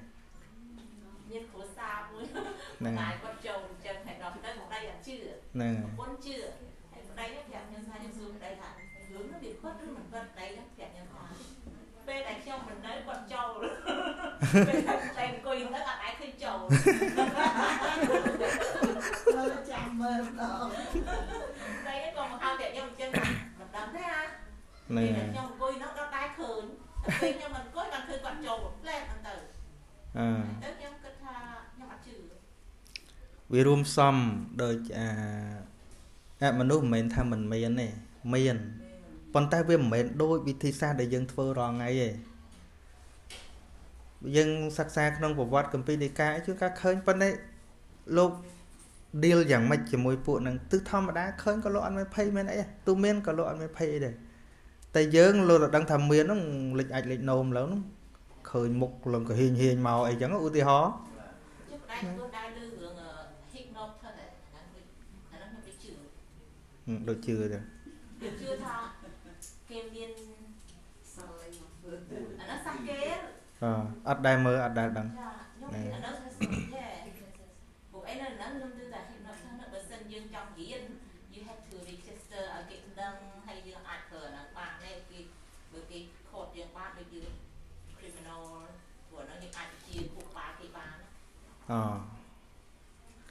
មានគ្រួសារមួយហ្នឹងតែគាត់ចូលអញ្ចឹងហើយដល់ទៅប្តីអត់ជឿហ្នឹងហើយពុនជឿហើយប្តីហ្នឹងប្រាប់ខ្ញុំថាខ្ញុំសួរប្តីថារឿងនោះវាពិតឬមិនពិតប្តីហ្នឹងប្រាប់ខ្ញុំថាពេលដែលខ្ញុំមិននៅគាត់ចូលពេលដែលប្តីអង្គុយនៅអត់អាចឃើញចូលមើលចាំមើលម្ដង ហ្នឹងពេលហើយខ្ញុំអង្គុយនោះដល់ដែរឃើញតែពេលខ្ញុំមិនអង្គុយបានឃើញគាត់ចូលផ្លែតហ្នឹងទៅអឺទៅខ្ញុំគិតថាខ្ញុំអត់ជឿវារួមផ្សំដូចអាអាមនុស្សមិនមែនថាមិនមានទេមានប៉ុន្តែវាមិនមែនដូចវិធីសាស្ត្រដែលយើងធ្វើរាល់ថ្ងៃទេយើងសិក្សាក្នុងប្រវត្តិកម្ពីដីកាជួនកាលឃើញប៉ុន្តែលោក deal យ៉ាងម៉េចជាមួយពួកហ្នឹងទិសធម្មតាឃើញក៏លោកអត់មានភ័យមានអីទេទូមានក៏លោកអត់មានភ័យអីដែរ តែយើងលោកតែដឹងថាមានហ្នឹងលេចអាចលេចនោមឡើងហ្នឹងឃើញមុខឡើងក៏ហ៊ានហ៊ានមកអីចឹងឧទាហរណ៍ជិះប្តីគាត់ដែរលើរឿង hypnosis ហ្នឹងអាហ្នឹងខ្ញុំទៅជឿហឹមដូចជឿទៅខ្ញុំជឿថាគេមានសល់អីមកធ្វើអាហ្នឹងសាក់គេអអត់ដែលមើលអត់ដែលដឹងចាខ្ញុំអាហ្នឹងថាសាក់គេពួកអីនៅហ្នឹងខ្ញុំទៅតែ hypnosis ហ្នឹងបើសិនយើងចង់រៀន you have to register ឲ្យគេដឹងហើយយើងអាចធ្វើអាហ្នឹងបានទេគេបើគេខត់យើងបានដូចយើង criminal ព្រោះអាហ្នឹងយើងអាចជាពួកក្បាលគេបាន អ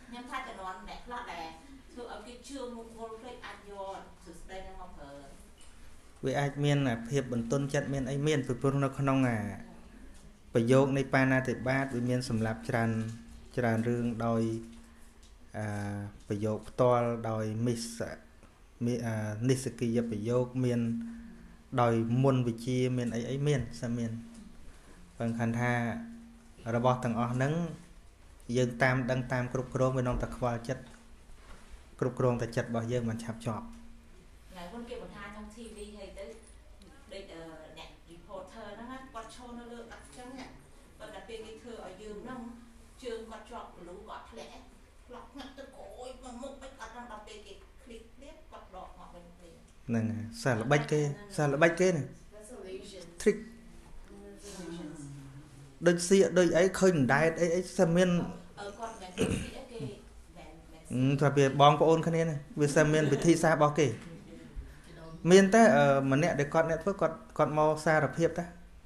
ខ្ញុំថាចំនួនអ្នកខ្លះដែលធ្វើឲ្យគេជឿមុខវល់ភ្លេចអាចយកសួស្ដីហ្នឹងមកប្រើវាអាចមានអាភាពបន្ទន់ចិត្តមានអីមានពីព្រោះនៅក្នុងអាប្រយោគនៃបាណាតិបាតវាមានសម្រាប់ច្រើនច្រើនរឿងដោយអាប្រយោគផ្ទាល់ដោយមិសមានអានិស្សកិយប្រយោគមានដោយមុនវិជាមានអីអីមានសាមានបើខានថារបស់ទាំងអស់ហ្នឹង យើងតាមដឹងតាមគ្រប់គ្រងវានាំតែខ្វល់ចិត្តគ្រប់គ្រងតែចិត្តរបស់យើងមិនឆាប់ជាប់ថ្ងៃមុនគេបង្ហាញក្នុង TV ហើយទៅដូចអ្នក reporter ហ្នឹងគាត់ឈរនៅលើអត់ចឹងប៉ុន្តែពេលគេធ្វើឲ្យយើងហ្នឹងជើងគាត់ជាប់លូគាត់ធ្លាក់ផ្លោកងាក់ទៅក្រួយមកមុខមិនអត់ដឹងដល់ពេលគេ click ទៀតគាត់ដកមកវិញហ្នឹងហើយសារល្បិចគេសារល្បិចគេហ្នឹង trick ដូចសៀកដូចអីឃើញមិនដែតអីអីសិនមានអឺគាត់មិនគេគេមិនមិនអឺថាវាបងប្អូនគ្នាណាវាសិនមានវិធីសាស្ត្ររបស់គេមានតែអឺម្នាក់ដែលគាត់អ្នកធ្វើគាត់គាត់មកសារភាពតា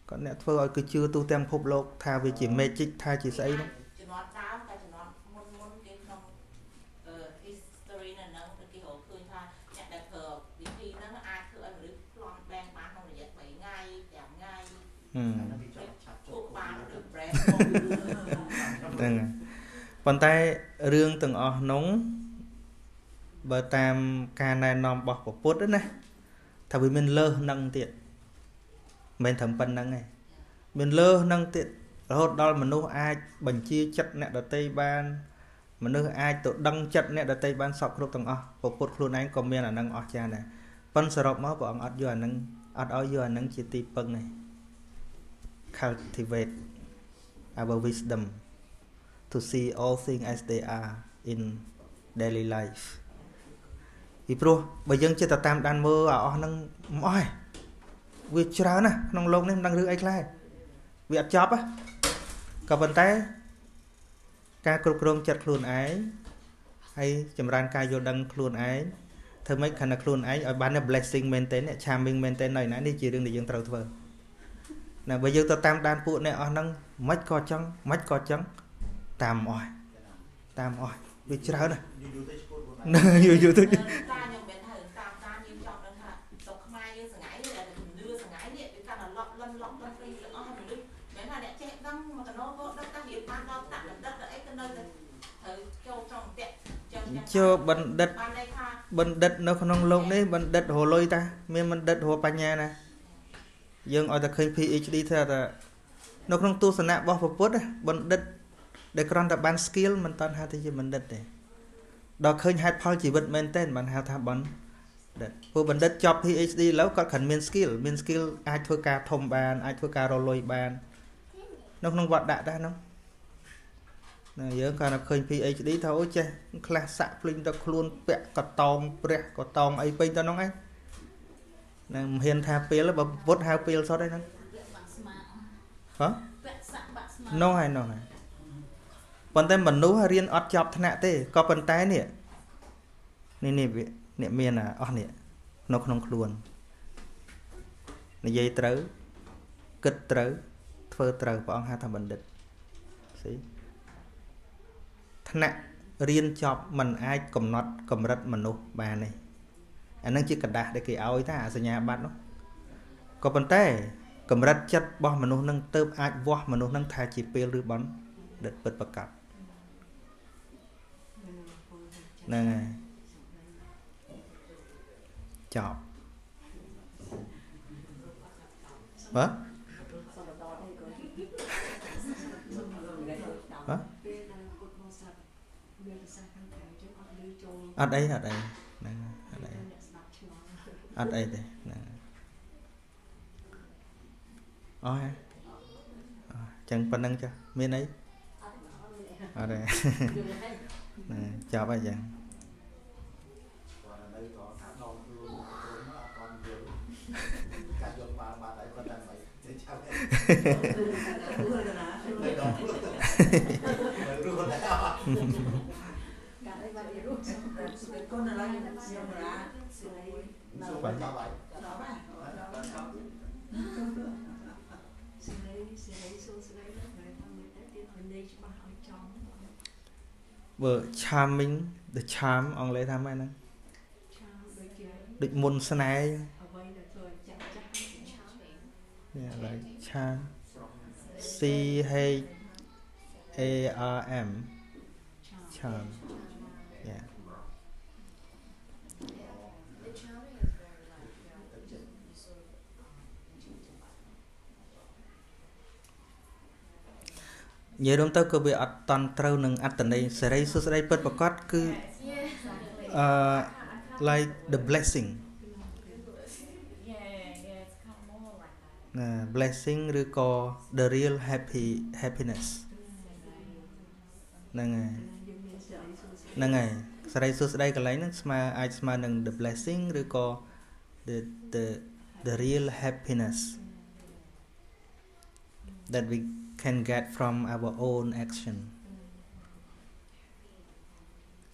គាត់អ្នកធ្វើឲ្យគឺជឿទូទាំងពិភពលោក ថាវាជា magic ថាជាស្អីហ្នឹងជំនាន់ដើមតែជំនាន់មុនមុនគេក្នុងអឺ history នៅហ្នឹងគេរកឃើញថាអ្នកដែលធ្វើវិធីហ្នឹងអាចធ្វើឲ្យមនុស្សប្លន់បែងបានក្នុងរយៈ3ថ្ងៃ5ថ្ងៃ ហឹម ពួកបានឬ brand ហ្នឹងហើយប៉ុន្តែរឿងទាំងអស់នោះបើតាមការណែនាំរបស់ព្រះពុទ្ធណាថាវាមានលើសនឹងទៀតមិនមែនត្រឹមប៉ុណ្្នឹងទេមានលើសនឹងទៀតរហូតដល់មនុស្សអាចបញ្ជាចិត្តអ្នកដតីបានមនុស្សអាចទៅដឹងចិត្តអ្នកដតីបានសពគ្រប់ទាំងអស់ព្រះពុទ្ធខ្លួនឯងក៏មានអានឹងអស្ចារ្យដែរប៉ុន្តែសរុបមកព្រះអង្គអត់យកអានឹងអត់ឲ្យយកអានឹងជាទីពឹងទេ cultivate our wisdom to see all things as they are in daily life ពីព្រោះបើយើងចិត្តតែតាមដានមើលអាអស់ហ្នឹងមិនអស់ទេវាច្រើនណាស់ក្នុងโลกនេះមិនដឹងរឿងអីខ្លះទេវាអត់ចប់ហ៎ក៏ប៉ុន្តែការគ្រប់គ្រងចិត្តខ្លួនឯងហើយចម្រើនការយល់ដឹងខ្លួនឯងធ្វើម៉េចខណៈខ្លួនឯងឲ្យបាន blessing maintain អ្នក charming maintain នៅណានេះជារឿងដែលយើងត្រូវធ្វើណាបើយើងទៅតាមដានពួកអ្នកអស់ហ្នឹង មិនក៏ចឹងមិនក៏ចឹងតាមអស់តាមអស់វាច្រើនណាស់យូរយូរទៅតាខ្ញុំមិនហៅតាមតាមយើងចង់ដឹងថាស្រុកខ្មែរយើងសង្ហើយតែជំនឿសង្ហើយនេះវាកាន់តែឡប់លន់ឡប់លន់ព្រៃទាំងអស់មនុស្សមិនថាអ្នកចេះដឹងមកកណោក៏ដឹងតែរៀបបានដល់តាក់ដឹងទៅអីក៏នៅតែត្រូវចូលចង់តាក់ចឹងចូលបណ្ឌិតបណ្ឌិតនៅក្នុងលោកនេះបណ្ឌិតរលុយតាមានបណ្ឌិតរលបញ្ញាណាយើងឲ្យតែឃើញ PhD ថាតែ នៅក្នុងទស្សនៈរបស់ព្រះពុទ្ធណាបណ្ឌិតដែលគ្រាន់តែបាន skill មិនតាន់ហៅថាជាបណ្ឌិតទេដល់ឃើញហេតុផលជីវិតមែនទែនបានហៅថាបណ្ឌិតពួកបណ្ឌិតចប់ PhD ឥឡូវគាត់គ្រាន់មាន skill មាន skill អាចធ្វើការធំបានអាចធ្វើការរលុយបាននៅក្នុងវត្តដាក់ដែរហ្នឹងណាយើងគាត់តែឃើញ PhD ថាអូចេះខ្លះសាក់ភ្លេងទៅខ្លួនពាក់កតោងព្រះកតោងអីពេញទៅហ្នឹងឯងណាមិនហ៊ានថាពេលបើពុទ្ធហៅពេលសុទ្ធឯហ្នឹងពាក់បាក់ស្មា ហ៎ ពាក់សាក់បាក់ស្មា នោះហើយនោះហើយប៉ុន្តែមនុស្សរៀនអត់ចប់ថ្នាក់ទេក៏ប៉ុន្តែនេះនេះនេះវាអ្នកមានអាអស់នេះនៅក្នុងខ្លួននិយាយត្រូវគិតត្រូវធ្វើត្រូវព្រះអង្គហៅថាបណ្ឌិតស៊ីថ្នាក់រៀនចប់มันអាចកំណត់កម្រិតមនុស្សបានទេអានឹងជាกระดาษដែលគេឲ្យថាអាសញ្ញាបត្រនោះក៏ប៉ុន្តែ កម្រិតចិត្តរបស់មនុស្សនឹងទៅអាចវាស់មនុស្សនឹងថាជាពេលឬបណ្ឌិតពិតប្រកបហ្នឹងហើយចប់បាទបាទអត់អីអត់អីហ្នឹងអត់អីអត់អីទេហ្នឹង អស់ហើយអស់ចឹងប៉ុណ្្នឹងចាស់មានអីអត់ទេហ្នឹងចប់ហើយចឹងគាត់ បាស់ឲ្យចំបើ charming the charm អង់គ្លេសថាម៉េចហ្នឹងឆាដូចជាដូចមុនស្នេហ៍អ្វីដែលធ្វើឲ្យចាស់ចាស់ឆានេះ like charm C H A R M charm yeah The charming is very like yeah, you sort of និយាយរួមទៅក៏វាអត់តន់ត្រូវនឹងអត្តន័យសេរីសុស្ដីពិតប្រកបគឺ yeah exactly អឺ like the blessing yeah yeah it's kind of more like that ណា blessing ឬក៏ the real happy happiness ហ្នឹងហើយយើងមានសេរីសុខស្ហ្នឹងហើយសេរីសុស្ដីកន្លែងហ្នឹងស្មើអាចស្មើនឹង the blessing ឬក៏ the the the real happiness that we can get from our own action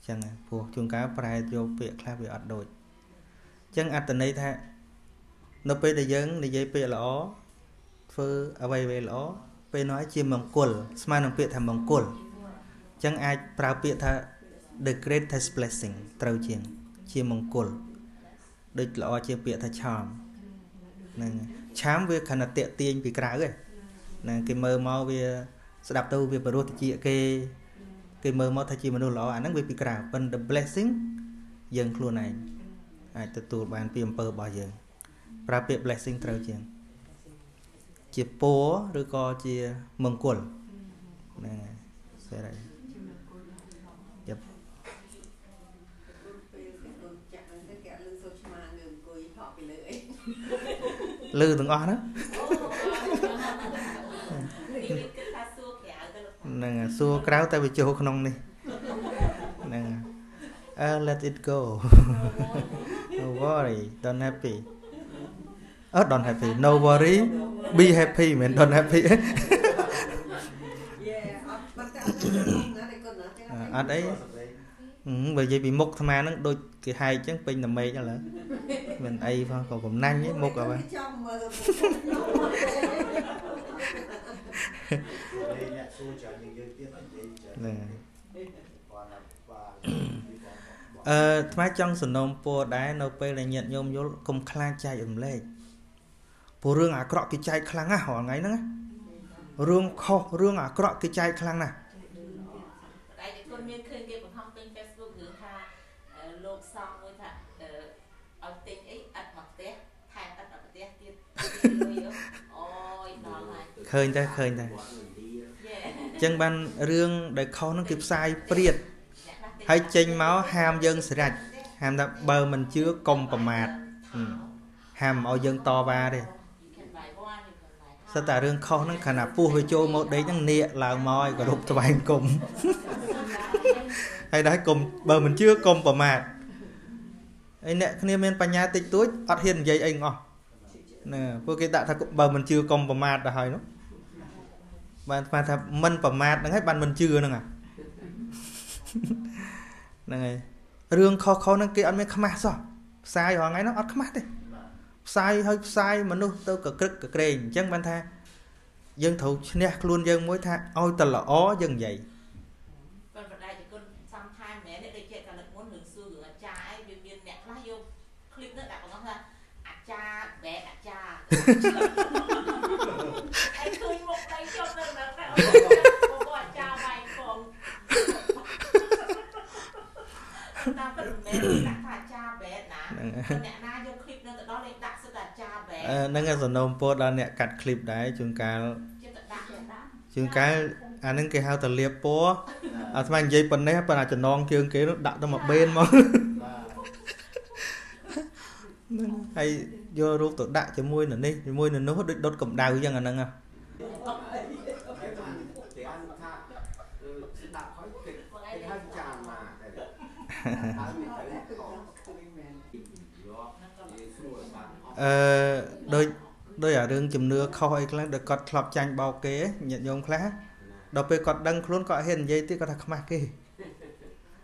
ចឹងហើយព្រោះជួនកាលប្រែយកពាក្យខ្លះវាអត់ដូចចឹងអត្តន័យថានៅពេលដែលយើងនិយាយពាក្យល្អធ្វើអ្វីៗល្អពេលនោះជាមង្គលស្មើនឹងពាក្យថាមង្គលចឹងអាចប្រើពាក្យថា the greatest blessing ត្រូវជាង ជាមង្គលដូចល្អជាងពាក្យថា charm ហ្នឹងហើយ charm វាខណៈតាក់ទាញពីក្រៅឯង ហ្នឹងគេមើលមកវាស្ដាប់ទៅវាបរោះតិចគេគេមើលមកថាជាមនុស្សល្អអាហ្នឹងវាពីក្រៅប៉ុន្តែ the blessing យើងខ្លួនឯងអាចទទួលបានពីអំពើរបស់យើង ប្រើពាក្យ blessing ត្រូវជាង ជាពរឬក៏ជាមង្គលហ្នឹងហើយសេរី Yep ពេលគេកូនចាក់ហ្នឹងទៅគេអត់លឺសូរឆ្មាងើអង្គុយថក់ពីលើអីលឺទាំងអស់ហ្នឹង នេះគិតថាសួរក្រៅទៅលោក ហ្នឹងហើយសួរក្រៅតែវាចូលក្នុងនេះហ្នឹងហើយអឺ let it go no worry don't happy អឺ don't happy no worry be happy មិន don't happy យេអត់បាត់តែអត់ទៅណាតែគាត់ណាតែអត់អីហឹមបើនិយាយពីមុខអាត្មាហ្នឹងដូចគេហែកចឹងពេញតែមេឃឥឡូវមិនអីផងក៏កំណាញ់ឯងមុខអ្វីចាំមើលលេងអ្នកសួរច្រើនជាងយើងទៀតនិយាយច្រើនហ្នឹងហើយគាត់ ណាបាទអឺថ្មចង់សំណូមពរដែរនៅពេលដែលញាតិញោមយល់កុំខ្លាចចែករំលែកព្រោះរឿងអាក្រក់គេចែកខ្លាំងណាស់រាល់ថ្ងៃហ្នឹងណារឿងខុសរឿងអាក្រក់គេចែកខ្លាំងណាស់តែតែគុណមានឃើញគេបង្ហោះពេញ Facebook រឿងថាអឺលោកសង្ឃមួយថាអឺឲ្យទិញអីអត់មកផ្ទះថែមអត់មកផ្ទះទៀតលុយអូយដល់ហើយ ឃើញតែឃើញតែយេអញ្ចឹងបានរឿងដែលខុសហ្នឹងគេផ្សាយព្រាតអ្នកខ្លះទិញហើយចេញមកហាមយើងស្រេចហាមថាបើមិនជឿកុំប្រមាថហឹមហាមឲ្យយើងតវ៉ាទេ You can buy one you can buy សិតតែរឿងខុសហ្នឹងខណៈពោះវាចូលមកដេកហ្នឹងនាកឡើងមកឲ្យគោរពថ្វាយគុំហើយដែរគុំបើមិនជឿគុំប្រមាថហើយអ្នកគ្នាមានបញ្ញាតិចតួចអត់ហ៊ាននិយាយអីទាំងអស់ណាពួកគេដាក់ថាបើមិនជឿគុំប្រមាថទៅហើយនោះ បានស្មានថាមិនប្រមាទហ្នឹងហើយបានមិនជឿហ្នឹងហ្នឹងហើយរឿងខុសខុសហ្នឹងគេអត់មានខ្មាស់សោះផ្សាយរាល់ថ្ងៃហ្នឹងអត់ខ្មាស់ទេផ្សាយហើយផ្សាយមនុស្សទៅកក្រឹកកក្រែងអញ្ចឹងបានថា យើងត្រូវឈ្នះខ្លួនយើងមួយថាឲ្យតែល្អយើងនិយាយប៉ុន្តែជាគុណសំខាន់មែនទេដូចជាកាលមុនរឿងសួររឿងអាចារ្យឯងវាមានអ្នកខ្លះយកឃ្លីបទៅដាក់បងថាអាចារ្យបែកអាចារ្យ ហ្នឹងឯងសំណូមពរដល់អ្នកកាត់ឃ្លីបដែរជួនកាលចិត្តតែដាក់ចិត្តដាក់ជួនកាលអាហ្នឹងគេហៅថាលាបពណ៌អាស្មាននិយាយប៉ុណ្ណេះប៉ុន្តែចំណងជើងគេនោះដាក់ទៅមកបេនមកបាទហ្នឹងហើយយករូបទៅដាក់ជាមួយនឹងនេះជាមួយនឹងនោះដូចដុតកម្ដៅអញ្ចឹងអាហ្នឹងហ៎គេបានគេបានថាអឺស្ដាប់ហើយគេគេហៅចាំមកតែហើយមានតែខុសយកនិយាយស្រួលបាន អស់អឺដូចដូចអារឿងជំនឿខុសអីខ្លះដែលគាត់ធ្លាប់ចាញ់បោកគេញាតិញោមខ្លះដល់ពេលគាត់ដឹងខ្លួនគាត់អត់ហ៊ាននិយាយទៀតគាត់ថាខ្មាស់គេ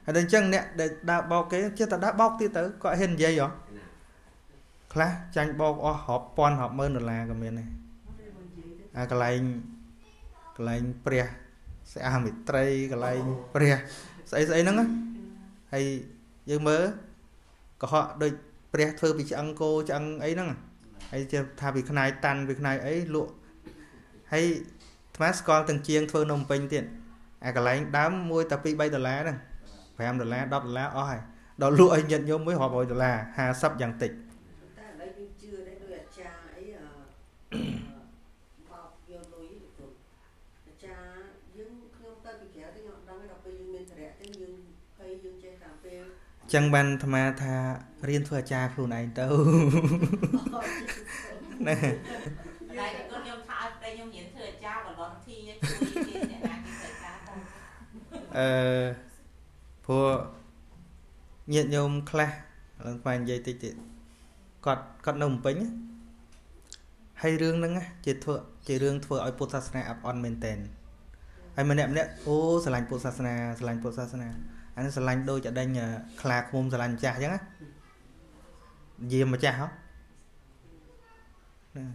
ហើយដល់អញ្ចឹងអ្នកដែលដើរបោកគេចិត្តតែដើរបោកទៀតទៅគាត់អត់ហ៊ាននិយាយហ៎ខ្លះចាញ់បោកអស់រាប់ពាន់រាប់ម៉ឺនដុល្លារក៏មានដែរអាកន្លែងកន្លែងព្រះស្អាមិត្រីកន្លែងព្រះស្អីស្អីហ្នឹងណាហើយយើងមើលកុហកដូច ព្រះធ្វើពីឆ្អឹងគោឆ្អឹងអីហ្នឹងណាហើយជាថាពីខ្នាយតាន់ពីខ្នាយអីលក់ហើយថ្មស្គាល់ទាំងជាងធ្វើនំពេញទៀតអាកន្លែងដើមមួយតែ2 3ដុល្លារហ្នឹង5ដុល្លារ10ដុល្លារអស់ហើយដល់លក់ឲ្យញាតិញោមមួយរាប់រយដុល្លារ50យ៉ាងតិចតែឥឡូវយើងជឿដែរដោយអាចារ្យអីអឺបោកយកលុយទៅអាចារ្យយើងខ្ញុំទៅពីក្រៅទៅខ្ញុំអត់ដឹងទេដល់ពេលយើងមានធរៈទៅយើងហើយយើងចេះតែពេល ចឹងបានអាត្មាថារៀនធ្វើអាចារ្យខ្លួនឯងទៅណាតែគាត់ខ្ញុំថាឲ្យប្តីខ្ញុំរៀនធ្វើអាចារ្យបលន់ធីជួយគេអ្នកណាគេធ្វើការទៅអឺព្រោះញាតិញោមខ្លះឡើងស្មាននិយាយតិចទៀតគាត់គាត់នៅភ្នំពេញណាហើយរឿងហ្នឹងណាជាធ្វើជារឿងធ្វើឲ្យពុទ្ធសាសនាអាប់អន់មែនតែនហើយម្នាក់ម្នាក់អូស្រឡាញ់ពុទ្ធសាសនាស្រឡាញ់ពុទ្ធសាសនា អានេះស្រឡាញ់ដូចអដេញខ្លាឃុំស្រឡាញ់ម្ចាស់អញ្ចឹងណាយាមម្ចាស់ហ៎ណា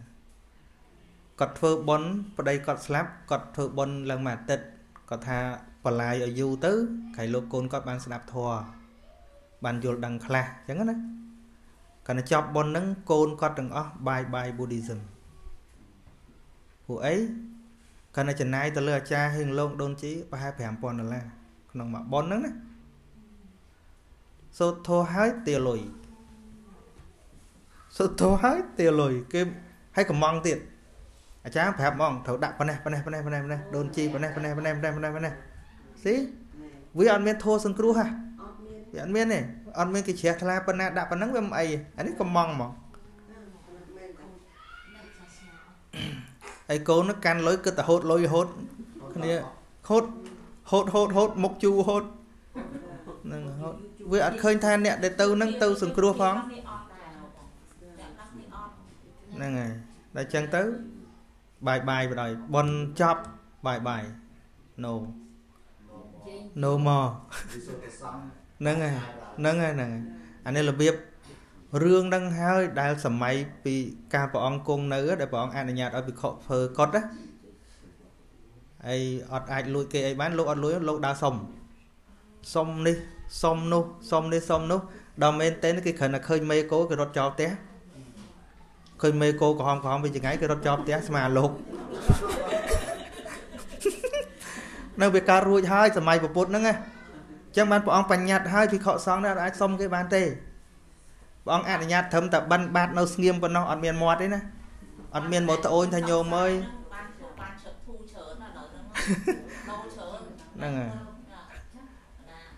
គាត់ធ្វើបុណ្យប្តីគាត់ស្លាប់គាត់ធ្វើបុណ្យឡើងមួយអាទិត្យគាត់ថាបលាយឲ្យយូរទៅក្រៃលោកកូនគាត់បានស្ដាប់ធម៌បានយល់ដឹងខ្លះអញ្ចឹងណាកាលតែចប់បុណ្យហ្នឹងកូនគាត់ទាំងអស់បាយបាយ Buddhism ពួកអីកាលតែចំណាយទៅលើអាចារ្យហេងលោកដូនជីប្រហែល5000ដុល្លារក្នុងមួយបុណ្យហ្នឹងណា សូត្រធម៌ហើយទាលុយសូត្រធម៌ហើយទាលុយគេឲ្យកំងទៀតអាចារ្យប្រាប់ហ្មងត្រូវដាក់ប៉ុណ្ណេះប៉ុណ្ណេះប៉ុណ្ណេះប៉ុណ្ណេះប៉ុណ្ណេះដូនជីប៉ុណ្ណេះប៉ុណ្ណេះប៉ុណ្ណេះប៉ុណ្ណេះប៉ុណ្ណេះប៉ុណ្ណេះស៊ីវាអត់មានធម៌សង្គ្រោះហ่ะអត់មានវាអត់មានទេអត់មានគេជ្រះថ្លាប៉ុណ្ណាដាក់ប៉ុណ្ណឹងវាមិនអីអានេះកំងហ្មងមែនតែហើយកូននោះកាន់លុយគិតតែហូតលុយហូតគ្នាហូតហូតហូតហូតមុខជូរហូតហ្នឹងហូត វាអត់ឃើញថាអ្នកដែលទៅហ្នឹងទៅសង្គ្រោះផងនេះអត់ដែរអ្នកណានេះអត់ហ្នឹងហើយដល់ចឹងទៅបាយបាយបដ ாய் បនចប់បាយបាយ no no more វិសុទ្ធិសង្ឃហ្នឹងហើយហ្នឹងហើយហ្នឹងហើយអានេះរបៀបរឿងហ្នឹងហើយដែលសម័យពីការព្រះអង្គគង់នៅដែលព្រះអង្គអនុញ្ញាតឲ្យភិក្ខុធ្វើកត់ណាហើយអត់អាចលួចគេអីបានលោកអត់លួចលោកដើរសុំសុំនេះ សុំនោះសុំនេះសុំនោះដល់មែនតើគេគ្រាន់តែឃើញមេគោគេរត់ចោលផ្ទះឃើញមេគោក្រហមក្រហមវិញចង្អាយគេរត់ចោលផ្ទះស្មាលោកនៅវាកើតរួចហើយសម័យពុទ្ធហ្នឹងណាចឹងបានព្រះអង្គបញ្ញត្តិឲ្យភិក្ខុសង្ឃនេះអត់អាចសុំគេបានទេព្រះអង្គអនុញ្ញាតត្រឹមតែបិណ្ឌបាតនៅស្ងៀមប៉ុណ្ណោះអត់មានមាត់ទេណាអត់មានមកត្អូនថាញោមអើយបានបានឈឹកធូរច្រើនណាស់ដល់ហ្នឹងដូរច្រើនហ្នឹងហើយ